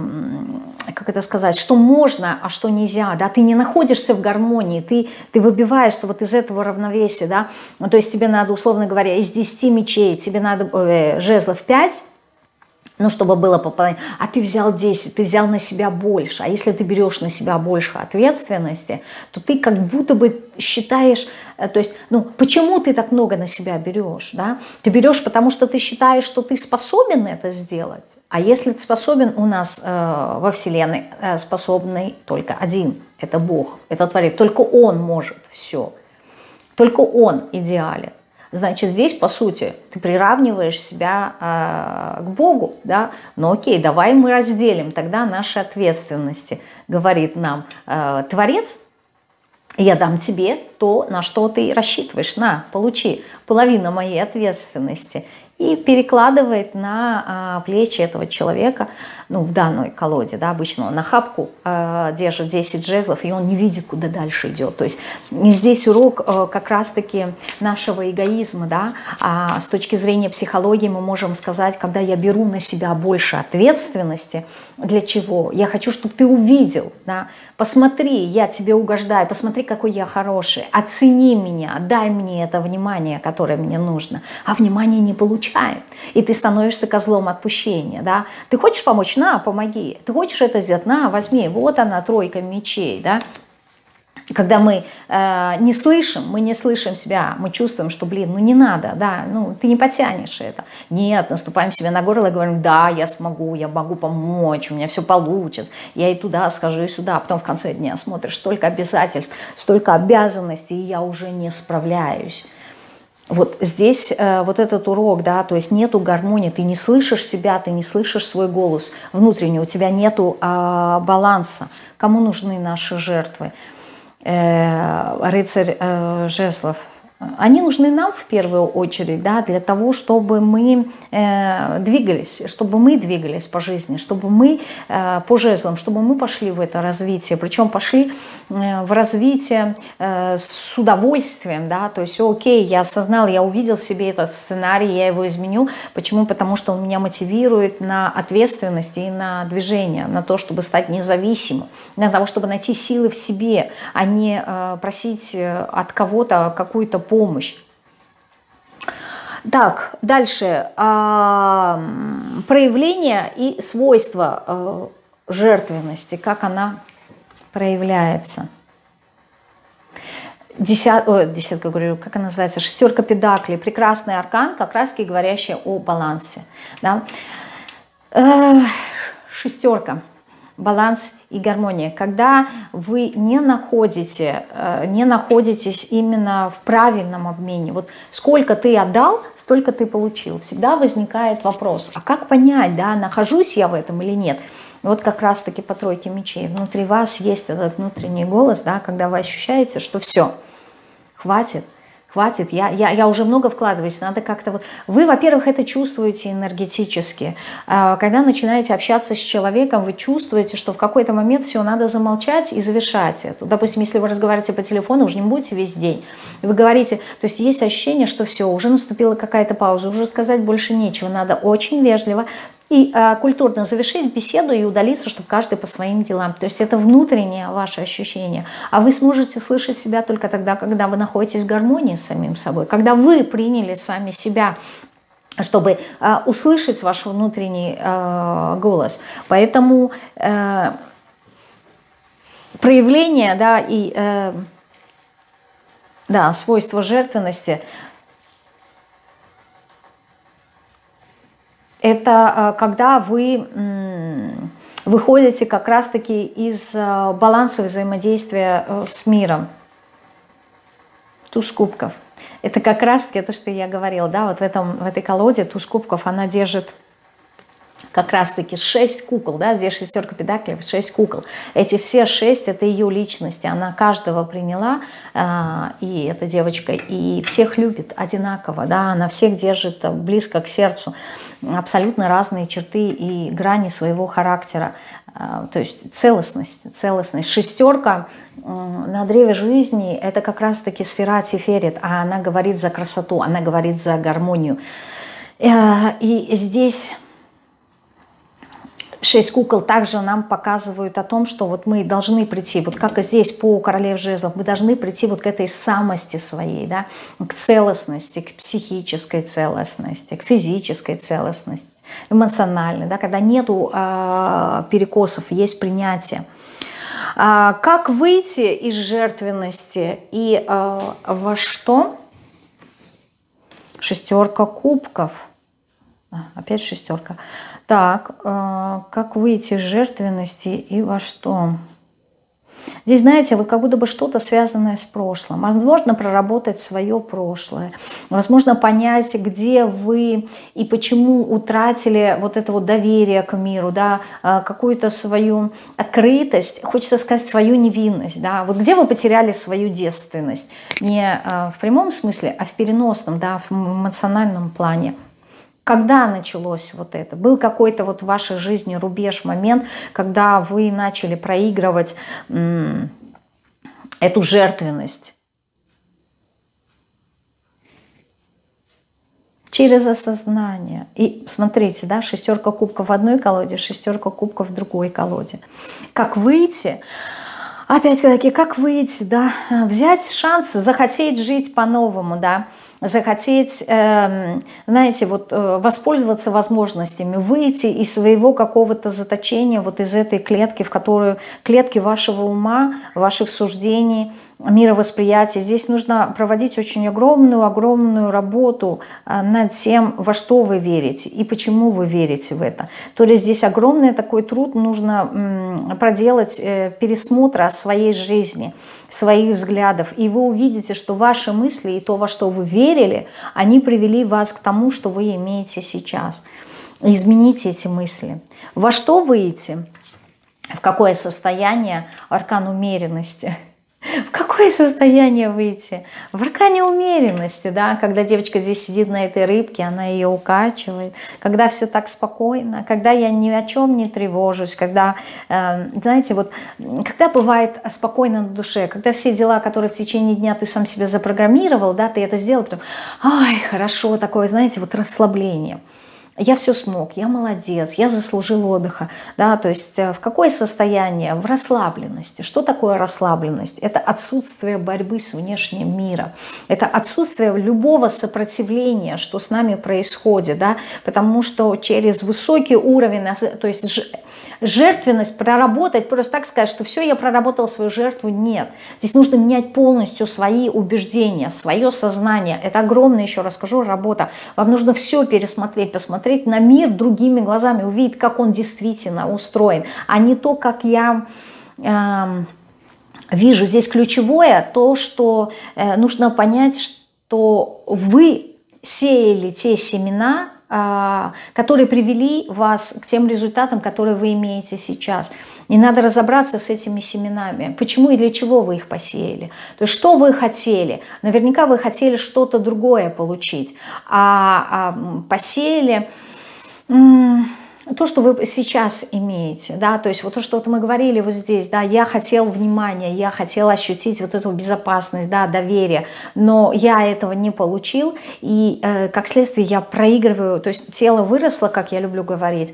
как это сказать, что можно, а что нельзя, да, ты не находишься в гармонии, ты, ты выбиваешься вот из этого равновесия, да, то есть тебе надо, условно говоря, из 10 мечей, тебе надо э, жезлов 5, ну, чтобы было пополнение. А ты взял 10, ты взял на себя больше. А если ты берешь на себя больше ответственности, то ты как будто бы считаешь, э, то есть, ну, почему ты так много на себя берешь, да? Ты берешь, потому что ты считаешь, что ты способен это сделать. А если способен, у нас э, во Вселенной э, способный только один, это Бог, это Творец, только Он может все, только Он идеален. Значит, здесь, по сути, ты приравниваешь себя э, к Богу, да, ну окей, давай мы разделим тогда наши ответственности, говорит нам э, Творец, я дам тебе то, на что ты рассчитываешь, на, получи половину моей ответственности и перекладывает на а, плечи этого человека, ну, в данной колоде, да, обычно на хапку а, держит 10 жезлов, и он не видит, куда дальше идет. То есть здесь урок а, как раз-таки нашего эгоизма, да, а с точки зрения психологии мы можем сказать, когда я беру на себя больше ответственности, для чего? Я хочу, чтобы ты увидел, да, посмотри, я тебе угождаю, посмотри, какой я хороший, оцени меня, дай мне это внимание, которое мне нужно, а внимание не получается получает. И ты становишься козлом отпущения. Да? Ты хочешь помочь? На, помоги. Ты хочешь это сделать? На, возьми. Вот она, тройка мечей. Да? когда мы э, не слышим, мы не слышим себя, мы чувствуем, что, блин, ну не надо, да, ну ты не потянешь это. Нет, наступаем себе на горло и говорим, да, я смогу, я могу помочь, у меня все получится, я и туда схожу, и сюда. А потом в конце дня смотришь, столько обязательств, столько обязанностей, и я уже не справляюсь. Вот здесь э, вот этот урок, да, то есть нету гармонии, ты не слышишь себя, ты не слышишь свой голос внутренний, у тебя нету э, баланса. Кому нужны наши жертвы? Э, рыцарь э, жезлов – они нужны нам в первую очередь, да, для того, чтобы мы э, двигались, чтобы мы двигались по жизни, чтобы мы э, по жезлам, чтобы мы пошли в это развитие, причем пошли э, в развитие э, с удовольствием, да, то есть, окей, я осознал, я увидел в себе этот сценарий, я его изменю, почему? Потому что он меня мотивирует на ответственность и на движение, на то, чтобы стать независимым, для того, чтобы найти силы в себе, а не э, просить э, от кого-то какую-то помощь. Так, дальше. А, проявление и свойства а, жертвенности, как она проявляется. Десят, о, десятка, говорю, как она называется, шестерка педаклей, прекрасный аркан, как раз таки говорящий о балансе. Да? Э, шестерка, баланс и гармония. Когда вы не находите, э, не находитесь именно в правильном обмене. Вот сколько ты отдал, столько ты получил. Всегда возникает вопрос, а как понять, да, нахожусь я в этом или нет? Вот как раз-таки по тройке мечей. Внутри вас есть этот внутренний голос, да, когда вы ощущаете, что все, хватит, хватит, я, я, я уже много вкладываюсь, надо как-то вот... Вы, во-первых, это чувствуете энергетически. А, когда начинаете общаться с человеком, вы чувствуете, что в какой-то момент все, надо замолчать и завершать это. Допустим, если вы разговариваете по телефону, уже не будете весь день. Вы говорите, то есть есть ощущение, что все, уже наступила какая-то пауза, уже сказать больше нечего. Надо очень вежливо и э, культурно завершить беседу и удалиться, чтобы каждый по своим делам. То есть это внутреннее ваше ощущение. А вы сможете слышать себя только тогда, когда вы находитесь в гармонии с самим собой, когда вы приняли сами себя чтобы э, услышать ваш внутренний э, голос. Поэтому э, проявление да, и э, да, свойство жертвенности – это а, когда вы выходите как раз-таки из а, баланса взаимодействия э, с миром. Туз кубков. Это как раз-таки то, что я говорила, да, вот в, этом, в этой колоде туз кубков, она держит как раз-таки шесть кукол, да, здесь шестерка педаклей, шесть кукол. Эти все шесть – это ее личности, она каждого приняла, э, и эта девочка, и всех любит одинаково, да, она всех держит близко к сердцу, абсолютно разные черты и грани своего характера, э, то есть целостность, целостность. Шестерка на древе жизни – это как раз-таки сфера Тиферет, а она говорит за красоту, она говорит за гармонию. Э, и здесь шесть кукол также нам показывают о том, что вот мы должны прийти, вот как и здесь по королев жезлов, мы должны прийти вот к этой самости своей, да, к целостности, к психической целостности, к физической целостности, эмоциональной, да, когда нету э, перекосов, есть принятие. А, как выйти из жертвенности и э, во что? Шестерка кубков. А, опять шестерка. Так, э, как выйти из жертвенности и во что? Здесь, знаете, вы как будто бы что-то связанное с прошлым. Возможно, проработать свое прошлое. Возможно, понять, где вы и почему утратили вот это вот доверие к миру, да, э, какую-то свою открытость, хочется сказать, свою невинность, да. Вот где вы потеряли свою девственность? Не э, в прямом смысле, а в переносном, да, в эмоциональном плане. Когда началось вот это? Был какой-то вот в вашей жизни рубеж, момент, когда вы начали проигрывать эту жертвенность? Через осознание. И смотрите, да, шестерка кубков в одной колоде, шестерка кубков в другой колоде. Как выйти? Опять-таки, как выйти, да, взять шанс, захотеть жить по-новому, да, захотеть, э, знаете, вот э, воспользоваться возможностями, выйти из своего какого-то заточения, вот из этой клетки, в которую, клетки вашего ума, ваших суждений, мировосприятия. Здесь нужно проводить очень огромную-огромную работу э, над тем, во что вы верите и почему вы верите в это. То есть здесь огромный такой труд нужно проделать э, пересмотра своей жизни, своих взглядов. И вы увидите, что ваши мысли и то, во что вы верили, они привели вас к тому, что вы имеете сейчас. Измените эти мысли. Во что выйти? В какое состояние аркан умеренности – в какое состояние выйти? В аркане умеренности, да, когда девочка здесь сидит на этой рыбке, она ее укачивает, когда все так спокойно, когда я ни о чем не тревожусь, когда, э, знаете, вот, когда бывает спокойно на душе, когда все дела, которые в течение дня ты сам себе запрограммировал, да, ты это сделал, потом, ай, хорошо, такое, знаете, вот расслабление я все смог, я молодец, я заслужил отдыха. Да, то есть э, в какое состояние? В расслабленности. Что такое расслабленность? Это отсутствие борьбы с внешним миром. Это отсутствие любого сопротивления, что с нами происходит. Да? Потому что через высокий уровень, то есть жертвенность проработать, просто так сказать, что все, я проработал свою жертву, нет. Здесь нужно менять полностью свои убеждения, свое сознание. Это огромная, еще расскажу, работа. Вам нужно все пересмотреть, посмотреть на мир другими глазами, увидеть, как он действительно устроен, а не то, как я... Э, вижу. Здесь ключевое то, что э, нужно понять, что вы сеяли те семена, которые привели вас к тем результатам, которые вы имеете сейчас. И надо разобраться с этими семенами. Почему и для чего вы их посеяли. То есть что вы хотели. Наверняка вы хотели что-то другое получить. А, а посеяли то, что вы сейчас имеете, да, то есть вот то, что вот мы говорили вот здесь, да, я хотел внимания, я хотел ощутить вот эту безопасность, да, доверие, но я этого не получил, и э, как следствие я проигрываю, то есть тело выросло, как я люблю говорить,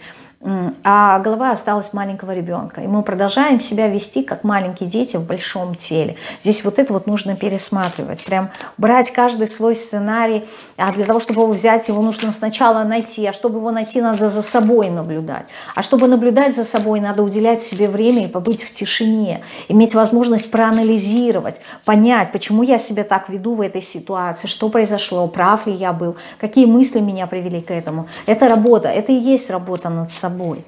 а голова осталась маленького ребенка. И мы продолжаем себя вести, как маленькие дети в большом теле. Здесь вот это вот нужно пересматривать, прям брать каждый свой сценарий, а для того, чтобы его взять, его нужно сначала найти, а чтобы его найти, надо за собой наблюдать. А чтобы наблюдать за собой, надо уделять себе время и побыть в тишине, иметь возможность проанализировать, понять, почему я себя так веду в этой ситуации, что произошло, прав ли я был, какие мысли меня привели к этому. Это работа, это и есть работа над собой собой.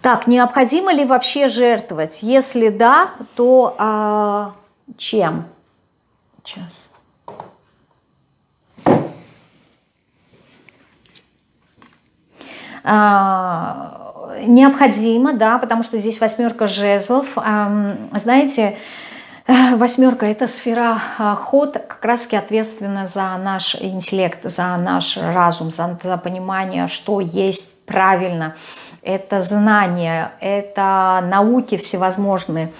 Так, необходимо ли вообще жертвовать? Если да, то а, чем? Сейчас. необходимо, да, потому что здесь восьмерка жезлов. Знаете, Восьмерка – это сфера ход, как раз ответственна за наш интеллект, за наш разум, за, за понимание, что есть правильно. Это знания, это науки всевозможные.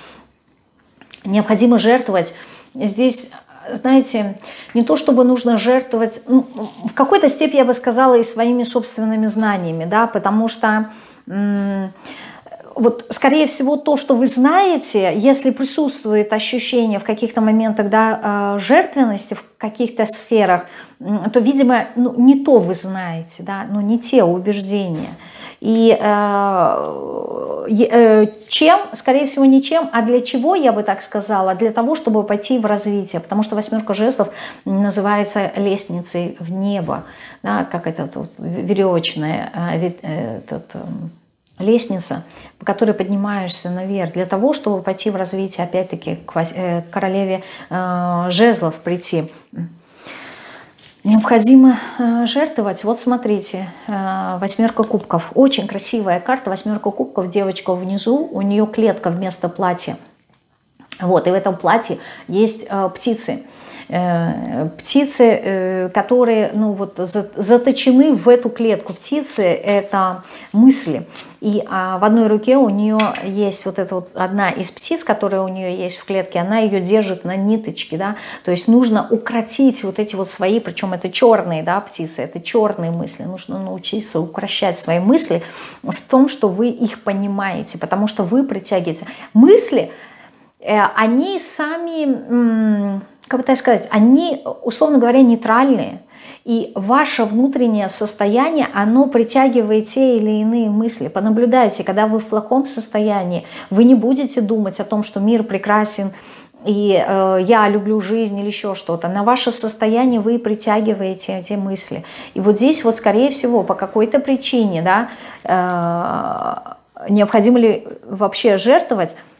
Необходимо жертвовать. Здесь знаете, не то чтобы нужно жертвовать, ну, в какой-то степени я бы сказала и своими собственными знаниями, да, потому что вот, скорее всего, то, что вы знаете, если присутствует ощущение в каких-то моментах да, а, жертвенности в каких-то сферах, то, видимо, ну, не то вы знаете, да, ну, не те убеждения. И э, э, чем, скорее всего, не чем, а для чего, я бы так сказала, для того, чтобы пойти в развитие. Потому что восьмерка жестов называется лестницей в небо, да, как это тут веревочная, э, э, этот, эм, лестница, по которой поднимаешься наверх, для того, чтобы пойти в развитие, опять-таки, к э, королеве э, жезлов прийти. Необходимо э, жертвовать. Вот смотрите, восьмерка кубков. Очень красивая карта, восьмерка кубков. Девочка внизу, у нее клетка вместо платья. Вот, и в этом платье есть птицы. Э, птицы, э, которые ну, вот, заточены в эту клетку. Птицы – это мысли. И а, в одной руке у нее есть вот эта вот одна из птиц, которая у нее есть в клетке, она ее держит на ниточке, да, то есть нужно укротить вот эти вот свои, причем это черные, да, птицы, это черные мысли, нужно научиться укращать свои мысли в том, что вы их понимаете, потому что вы притягиваете. Мысли, они сами как бы так сказать, они, условно говоря, нейтральные. И ваше внутреннее состояние, оно притягивает те или иные мысли. Понаблюдайте, когда вы в плохом состоянии, вы не будете думать о том, что мир прекрасен, и э, я люблю жизнь или еще что-то. На ваше состояние вы притягиваете эти мысли. И вот здесь вот, скорее всего, по какой-то причине, да, э, необходимо ли вообще жертвовать, Э,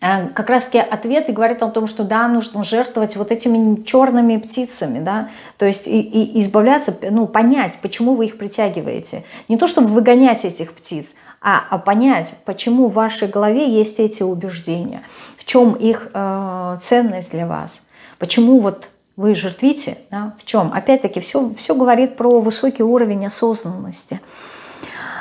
как раз таки ответ и говорит о том, что да, нужно жертвовать вот этими черными птицами, да, то есть и, и избавляться, ну, понять, почему вы их притягиваете. Не то, чтобы выгонять этих птиц, а, а понять, почему в вашей голове есть эти убеждения, в чем их э, ценность для вас, почему вот вы жертвите, да, в чем. Опять-таки, все, все говорит про высокий уровень осознанности.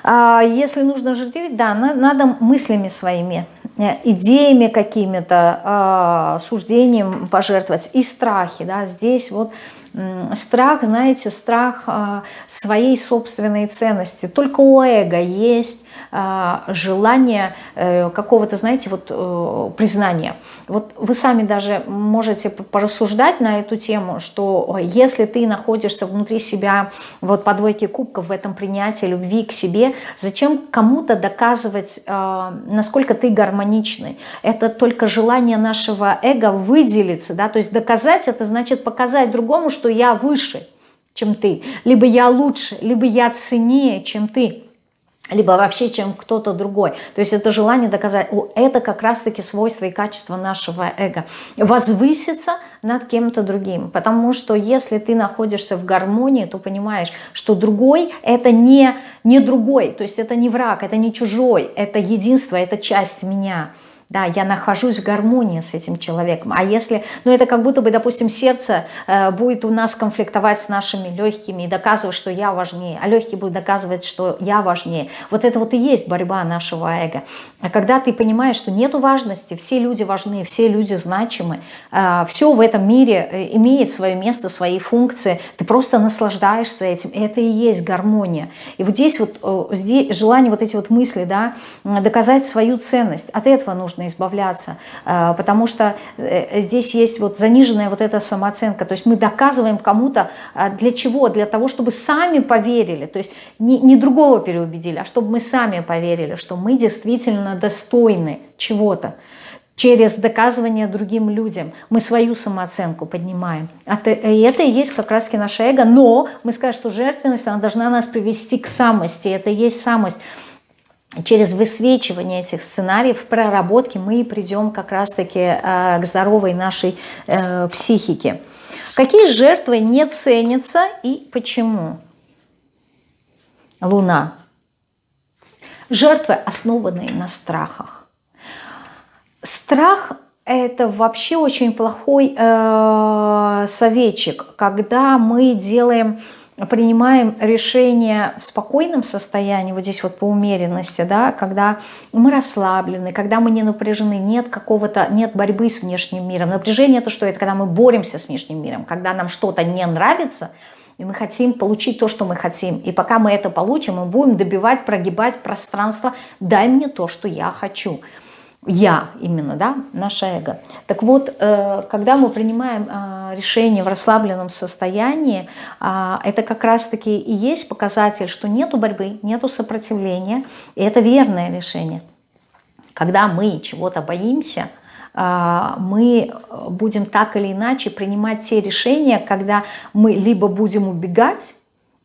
А если нужно жертвить, да, надо мыслями своими Э, идеями какими-то, э, суждением пожертвовать и страхи. Да, здесь вот страх, знаете, страх э, своей собственной ценности. Только у эго есть а, желание э, какого-то, знаете, вот э, признания. Вот вы сами даже можете порассуждать на эту тему, что если ты находишься внутри себя вот по двойке кубков в этом принятии любви к себе, зачем кому-то доказывать, а, насколько ты гармоничный? Это только желание нашего эго выделиться, да, то есть доказать это значит показать другому, что я выше, чем ты, либо я лучше, либо я ценнее, чем ты либо вообще, чем кто-то другой. То есть это желание доказать, о, это как раз-таки свойства и качества нашего эго. Возвыситься над кем-то другим. Потому что если ты находишься в гармонии, то понимаешь, что другой это не, не другой, то есть это не враг, это не чужой, это единство, это часть меня. Да, я нахожусь в гармонии с этим человеком. А если, ну это как будто бы, допустим, сердце э, будет у нас конфликтовать с нашими легкими и доказывать, что я важнее, а легкие будут доказывать, что я важнее. Вот это вот и есть борьба нашего эго. А когда ты понимаешь, что нету важности, все люди важны, все люди значимы, э, все в этом мире э, имеет свое место, свои функции, ты просто наслаждаешься этим, и это и есть гармония. И вот здесь вот э, здесь желание вот эти вот мысли, да, доказать свою ценность, от этого нужно нужно избавляться, э, потому что э, здесь есть вот заниженная вот эта самооценка, то есть мы доказываем кому-то э, для чего? Для того, чтобы сами поверили, то есть не, не другого переубедили, а чтобы мы сами поверили, что мы действительно достойны чего-то через доказывание другим людям. Мы свою самооценку поднимаем. И это и есть как раз наше эго. Но мы скажем, что жертвенность, она должна нас привести к самости. Это и есть самость через высвечивание этих сценариев, проработки мы придем как раз-таки э, к здоровой нашей э, психике. Какие жертвы не ценятся и почему? Луна. Жертвы, основанные на страхах. Страх – это вообще очень плохой э, советчик, когда мы делаем принимаем решение в спокойном состоянии, вот здесь вот по умеренности, да, когда мы расслаблены, когда мы не напряжены, нет какого-то, нет борьбы с внешним миром. Напряжение это что? Это когда мы боремся с внешним миром, когда нам что-то не нравится, и мы хотим получить то, что мы хотим. И пока мы это получим, мы будем добивать, прогибать пространство. Дай мне то, что я хочу я именно, да, наше эго. Так вот, э, когда мы принимаем э, решение в расслабленном состоянии, а, это как раз-таки и есть показатель, что нету борьбы, нету сопротивления, и это верное решение. Когда мы чего-то боимся, а, мы будем так или иначе принимать те решения, когда мы либо будем убегать,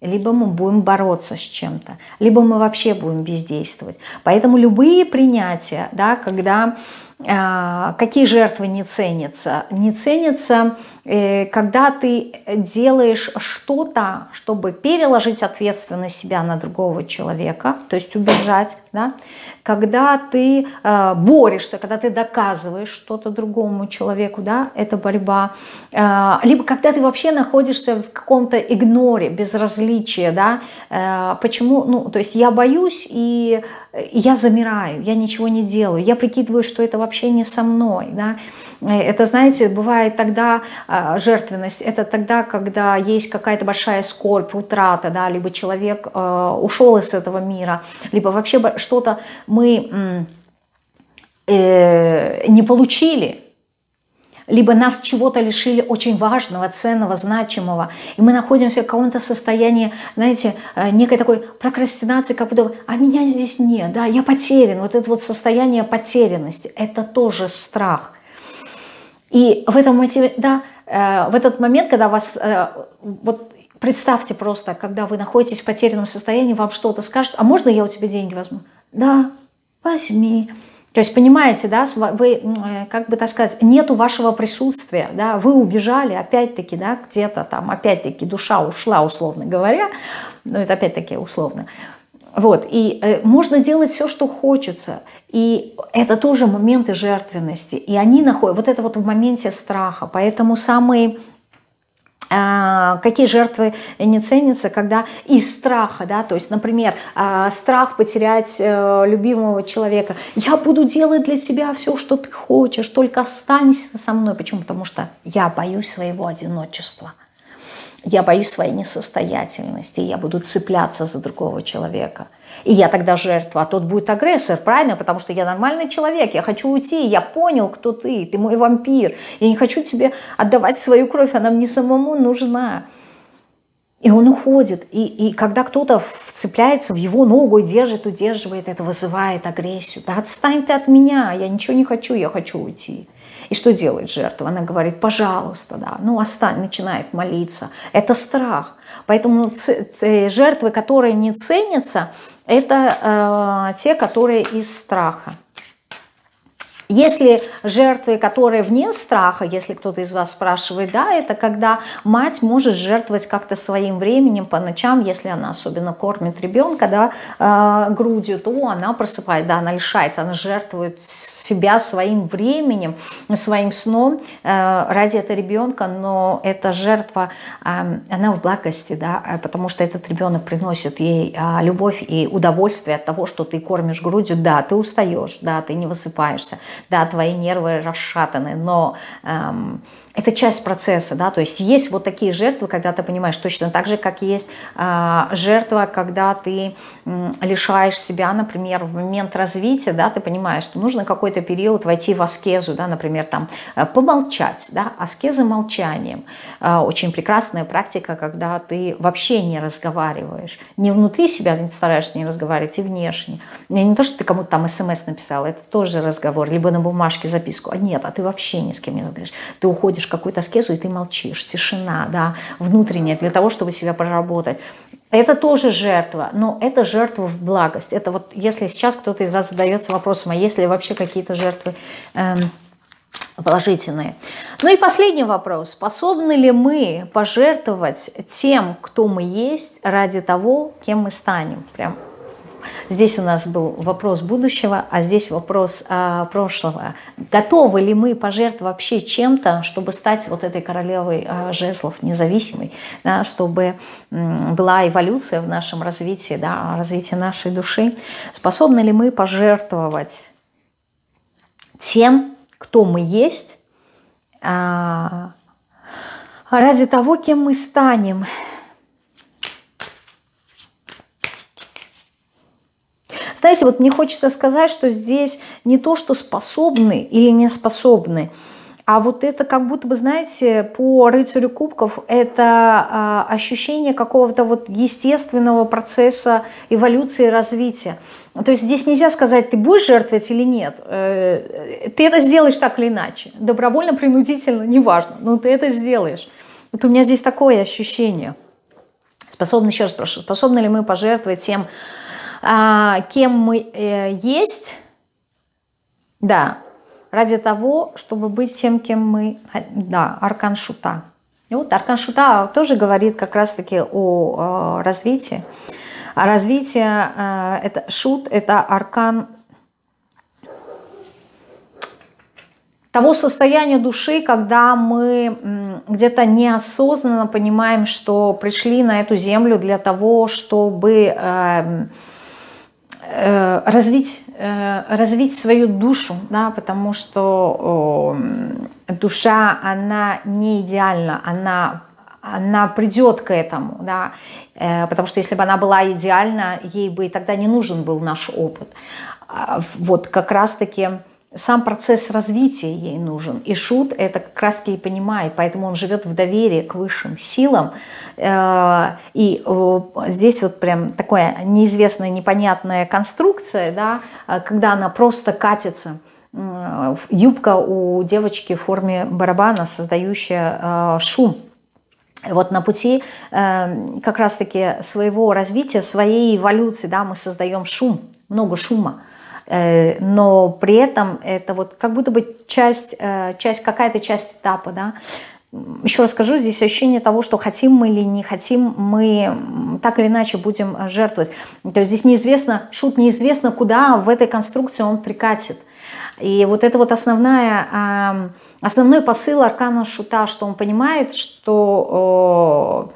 либо мы будем бороться с чем-то, либо мы вообще будем бездействовать. Поэтому любые принятия, да, когда э, какие жертвы не ценятся, не ценятся, когда ты делаешь что-то, чтобы переложить ответственность себя на другого человека, то есть убежать, да, когда ты э, борешься, когда ты доказываешь что-то другому человеку, да, это борьба, э, либо когда ты вообще находишься в каком-то игноре, безразличии, да, э, почему, ну, то есть я боюсь и я замираю, я ничего не делаю, я прикидываю, что это вообще не со мной, да, это, знаете, бывает тогда э, жертвенность, это тогда, когда есть какая-то большая скорбь, утрата, да, либо человек э, ушел из этого мира, либо вообще что-то мы э, не получили, либо нас чего-то лишили очень важного, ценного, значимого, и мы находимся в каком-то состоянии, знаете, э, некой такой прокрастинации, как будто, а меня здесь нет, да, я потерян, вот это вот состояние потерянности, это тоже страх. И в этом мотиве, да, в этот момент, когда вас, э, вот представьте просто, когда вы находитесь в потерянном состоянии, вам что-то скажут, а можно я у тебя деньги возьму? Да, возьми. То есть, понимаете, да, вы, э, как бы так сказать, нету вашего присутствия, да, вы убежали, опять-таки, да, где-то там, опять-таки, душа ушла, условно говоря, но это опять-таки условно. Вот, и э, можно делать все, что хочется, и это тоже моменты жертвенности, и они находят, вот это вот в моменте страха, поэтому самые а, какие жертвы не ценятся, когда из страха, да, то есть, например, а, страх потерять э, любимого человека, я буду делать для тебя все, что ты хочешь, только останься со мной. Почему? Потому что я боюсь своего одиночества. Я боюсь своей несостоятельности, я буду цепляться за другого человека. И я тогда жертва, а тот будет агрессор, правильно? Потому что я нормальный человек, я хочу уйти, я понял, кто ты, ты мой вампир. Я не хочу тебе отдавать свою кровь, она мне самому нужна. И он уходит. И, и когда кто-то вцепляется в его ногу и держит, удерживает, это вызывает агрессию. Да отстань ты от меня, я ничего не хочу, я хочу уйти. И что делает жертва? Она говорит, пожалуйста, да, ну остань, начинает молиться. Это страх. Поэтому жертвы, которые не ценятся, это э, те, которые из страха. Если жертвы, которые вне страха, если кто-то из вас спрашивает, да, это когда мать может жертвовать как-то своим временем по ночам, если она особенно кормит ребенка, да, э, грудью, то она просыпает, да, она лишается, она жертвует себя своим временем, своим сном э, ради этого ребенка, но эта жертва, э, она в благости, да, потому что этот ребенок приносит ей э, любовь и удовольствие от того, что ты кормишь грудью, да, ты устаешь, да, ты не высыпаешься, да, твои нервы расшатаны, но эм, это часть процесса, да, то есть есть вот такие жертвы, когда ты понимаешь точно так же, как есть э, жертва, когда ты э, лишаешь себя, например, в момент развития, да, ты понимаешь, что нужно какой-то период войти в аскезу, да, например, там, э, помолчать, да, аскеза молчанием, э, очень прекрасная практика, когда ты вообще не разговариваешь, не внутри себя ты стараешься не разговаривать, и внешне, не, не то, что ты кому-то там смс написал, это тоже разговор, либо на бумажке записку, а нет, а ты вообще ни с кем не разговариваешь, ты уходишь в какую-то аскезу, и ты молчишь, тишина, да, внутренняя, для того, чтобы себя проработать. Это тоже жертва, но это жертва в благость. Это вот если сейчас кто-то из вас задается вопросом, а есть ли вообще какие-то жертвы эм, положительные. Ну и последний вопрос. Способны ли мы пожертвовать тем, кто мы есть, ради того, кем мы станем? Прям Здесь у нас был вопрос будущего, а здесь вопрос а, прошлого. Готовы ли мы пожертвовать вообще чем-то, чтобы стать вот этой королевой а, жезлов, независимой, да, чтобы м, была эволюция в нашем развитии, да, развитие нашей души? Способны ли мы пожертвовать тем, кто мы есть, а, ради того, кем мы станем? Знаете, вот мне хочется сказать, что здесь не то, что способны или не способны, а вот это как будто бы, знаете, по рыцарю кубков это а, ощущение какого-то вот естественного процесса эволюции и развития. То есть здесь нельзя сказать, ты будешь жертвовать или нет. Э, ты это сделаешь так или иначе. Добровольно, принудительно, неважно, но ты это сделаешь. Вот у меня здесь такое ощущение. Способны, еще раз спрашиваю, способны ли мы пожертвовать тем, кем мы э, есть, да, ради того, чтобы быть тем, кем мы, да, Аркан Шута. И вот Аркан Шута тоже говорит как раз-таки о э, развитии. А развитие, э, это Шут, это Аркан того состояния души, когда мы где-то неосознанно понимаем, что пришли на эту землю для того, чтобы Э, развить, э, развить свою душу, да, потому что душа, она не идеальна, она, она придет к этому, да, э, потому что если бы она была идеальна, ей бы и тогда не нужен был наш опыт. А вот как раз-таки сам процесс развития ей нужен. И Шут это как раз и понимает, поэтому он живет в доверии к высшим силам. Э, и здесь вот прям такая неизвестная, непонятная конструкция, да, э, когда она просто катится. Юбка у девочки в форме барабана, создающая э, шум. Вот на пути как раз-таки своего развития, своей эволюции, да, мы создаем шум, много шума. Э, но при этом это вот как будто бы часть, э, часть какая-то часть этапа, да. Еще раз скажу, здесь ощущение того, что хотим мы или не хотим, мы так или иначе будем жертвовать. То есть здесь неизвестно, шут неизвестно, куда в этой конструкции он прикатит. И вот это вот основная, основной посыл Аркана Шута, что он понимает, что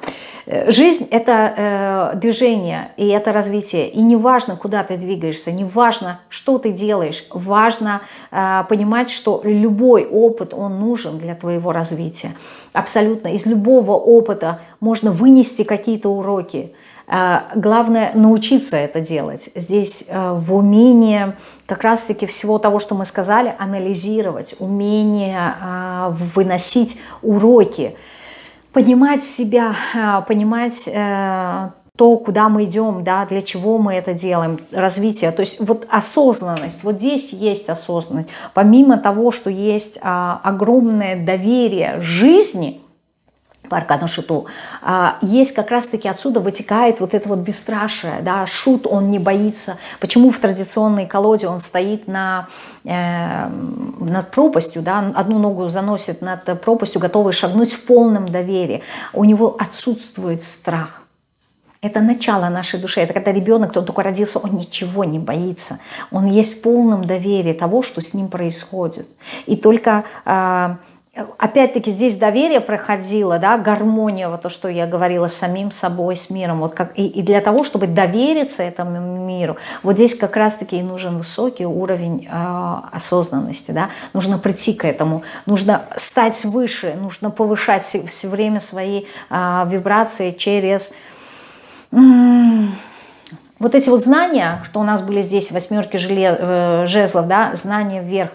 Э, жизнь – это э, движение, и это развитие. И не важно, куда ты двигаешься, не важно, что ты делаешь, важно э, понимать, что любой опыт, он нужен для твоего развития. Абсолютно. Из любого опыта можно вынести какие-то уроки. Э, главное научиться это делать. Здесь э, в умении как раз-таки всего того, что мы сказали, анализировать, умение э, выносить уроки, понимать себя, а, понимать э, то, куда мы идем, да, для чего мы это делаем, развитие. То есть вот осознанность, вот здесь есть осознанность. Помимо того, что есть а, огромное доверие жизни – по аркану шуту, а, есть как раз-таки отсюда вытекает вот это вот бесстрашие, да, шут, он не боится. Почему в традиционной колоде он стоит на, э, над пропастью, да, одну ногу заносит над пропастью, готовый шагнуть в полном доверии. У него отсутствует страх. Это начало нашей души. Это когда ребенок, он только родился, он ничего не боится. Он есть в полном доверии того, что с ним происходит. И только... Э, опять-таки здесь доверие проходило, да, гармония, вот то, что я говорила, с самим собой, с миром. Вот как, и, и для того, чтобы довериться этому миру, вот здесь как раз-таки и нужен высокий уровень э, осознанности. Да? Нужно прийти к этому, нужно стать выше, нужно повышать все время свои э, вибрации через... вот эти вот знания, что у нас были здесь, восьмерки желе, э, жезлов, да, знания вверх,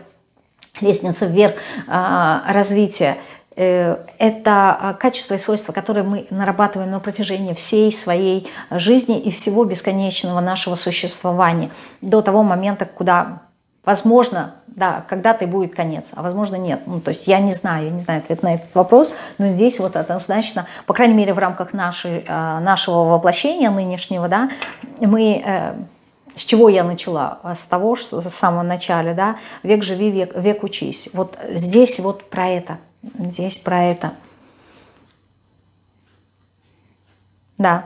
лестница вверх а, развития. Э, это а, качество и свойства, которые мы нарабатываем на протяжении всей своей жизни и всего бесконечного нашего существования до того момента, куда, возможно, да, когда-то и будет конец, а возможно нет. Ну, то есть я не знаю, я не знаю ответ на этот вопрос, но здесь вот однозначно, по крайней мере в рамках нашей, а, нашего воплощения нынешнего, да, мы э, с чего я начала? А с того, что с самого начала, да, век живи, век, век учись. Вот здесь вот про это, здесь про это. Да,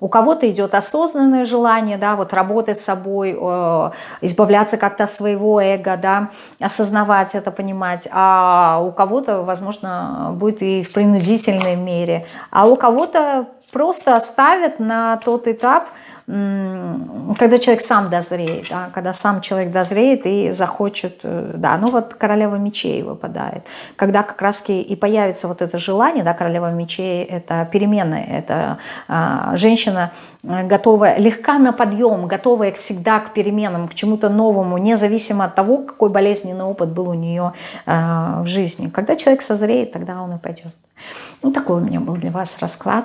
У кого-то идет осознанное желание, да, вот работать собой, э, избавляться как-то от своего эго, да, осознавать это, понимать. А у кого-то, возможно, будет и в принудительной мере. А у кого-то просто оставят на тот этап, когда человек сам дозреет, да, когда сам человек дозреет и захочет, э, да, ну вот королева мечей выпадает, когда как раз и появится вот это желание, да, королева мечей это перемены, это а, женщина э, готовая, легка на подъем, готовая всегда к переменам, к чему-то новому, независимо от того, какой болезненный опыт был у нее а, в жизни. Когда человек созреет, тогда он и пойдет. Ну, такой у меня был для вас расклад.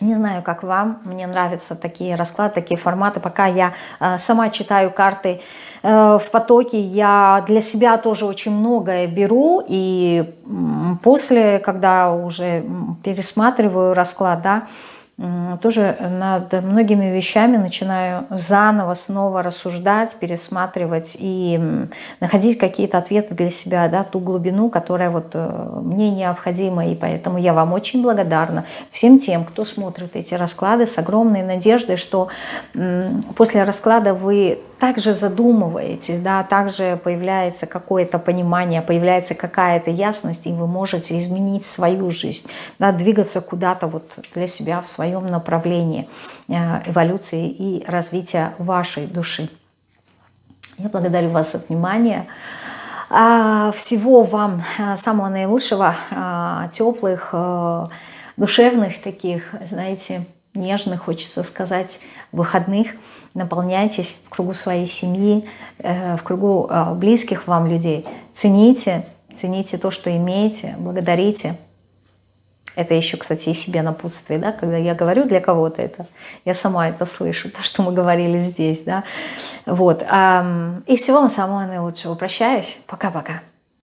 Не знаю, как вам, мне нравятся такие расклады, такие форматы. Пока я э, сама читаю карты э, в потоке, я для себя тоже очень многое беру. И после, когда уже пересматриваю расклад, да, тоже над многими вещами начинаю заново снова рассуждать, пересматривать и находить какие-то ответы для себя, да, ту глубину, которая вот э, мне необходима. И поэтому я вам очень благодарна всем тем, кто смотрит эти расклады с огромной надеждой, что после расклада вы также задумываетесь, да, также появляется какое-то понимание, появляется какая-то ясность, и вы можете изменить свою жизнь, да, двигаться куда-то вот для себя в своем направлении э, эволюции и развития вашей души. Я благодарю вас за внимание. А, всего вам э, самого наилучшего, э, теплых, душевных таких, знаете, нежных, хочется сказать, выходных. Наполняйтесь в кругу своей семьи, э, в кругу э, близких вам людей. Цените, цените то, что имеете, благодарите. Это еще, кстати, и себе напутствие, да, когда я говорю для кого-то это, я сама это слышу, то, что мы говорили здесь, да, вот. И всего вам самого наилучшего. Прощаюсь. Пока-пока.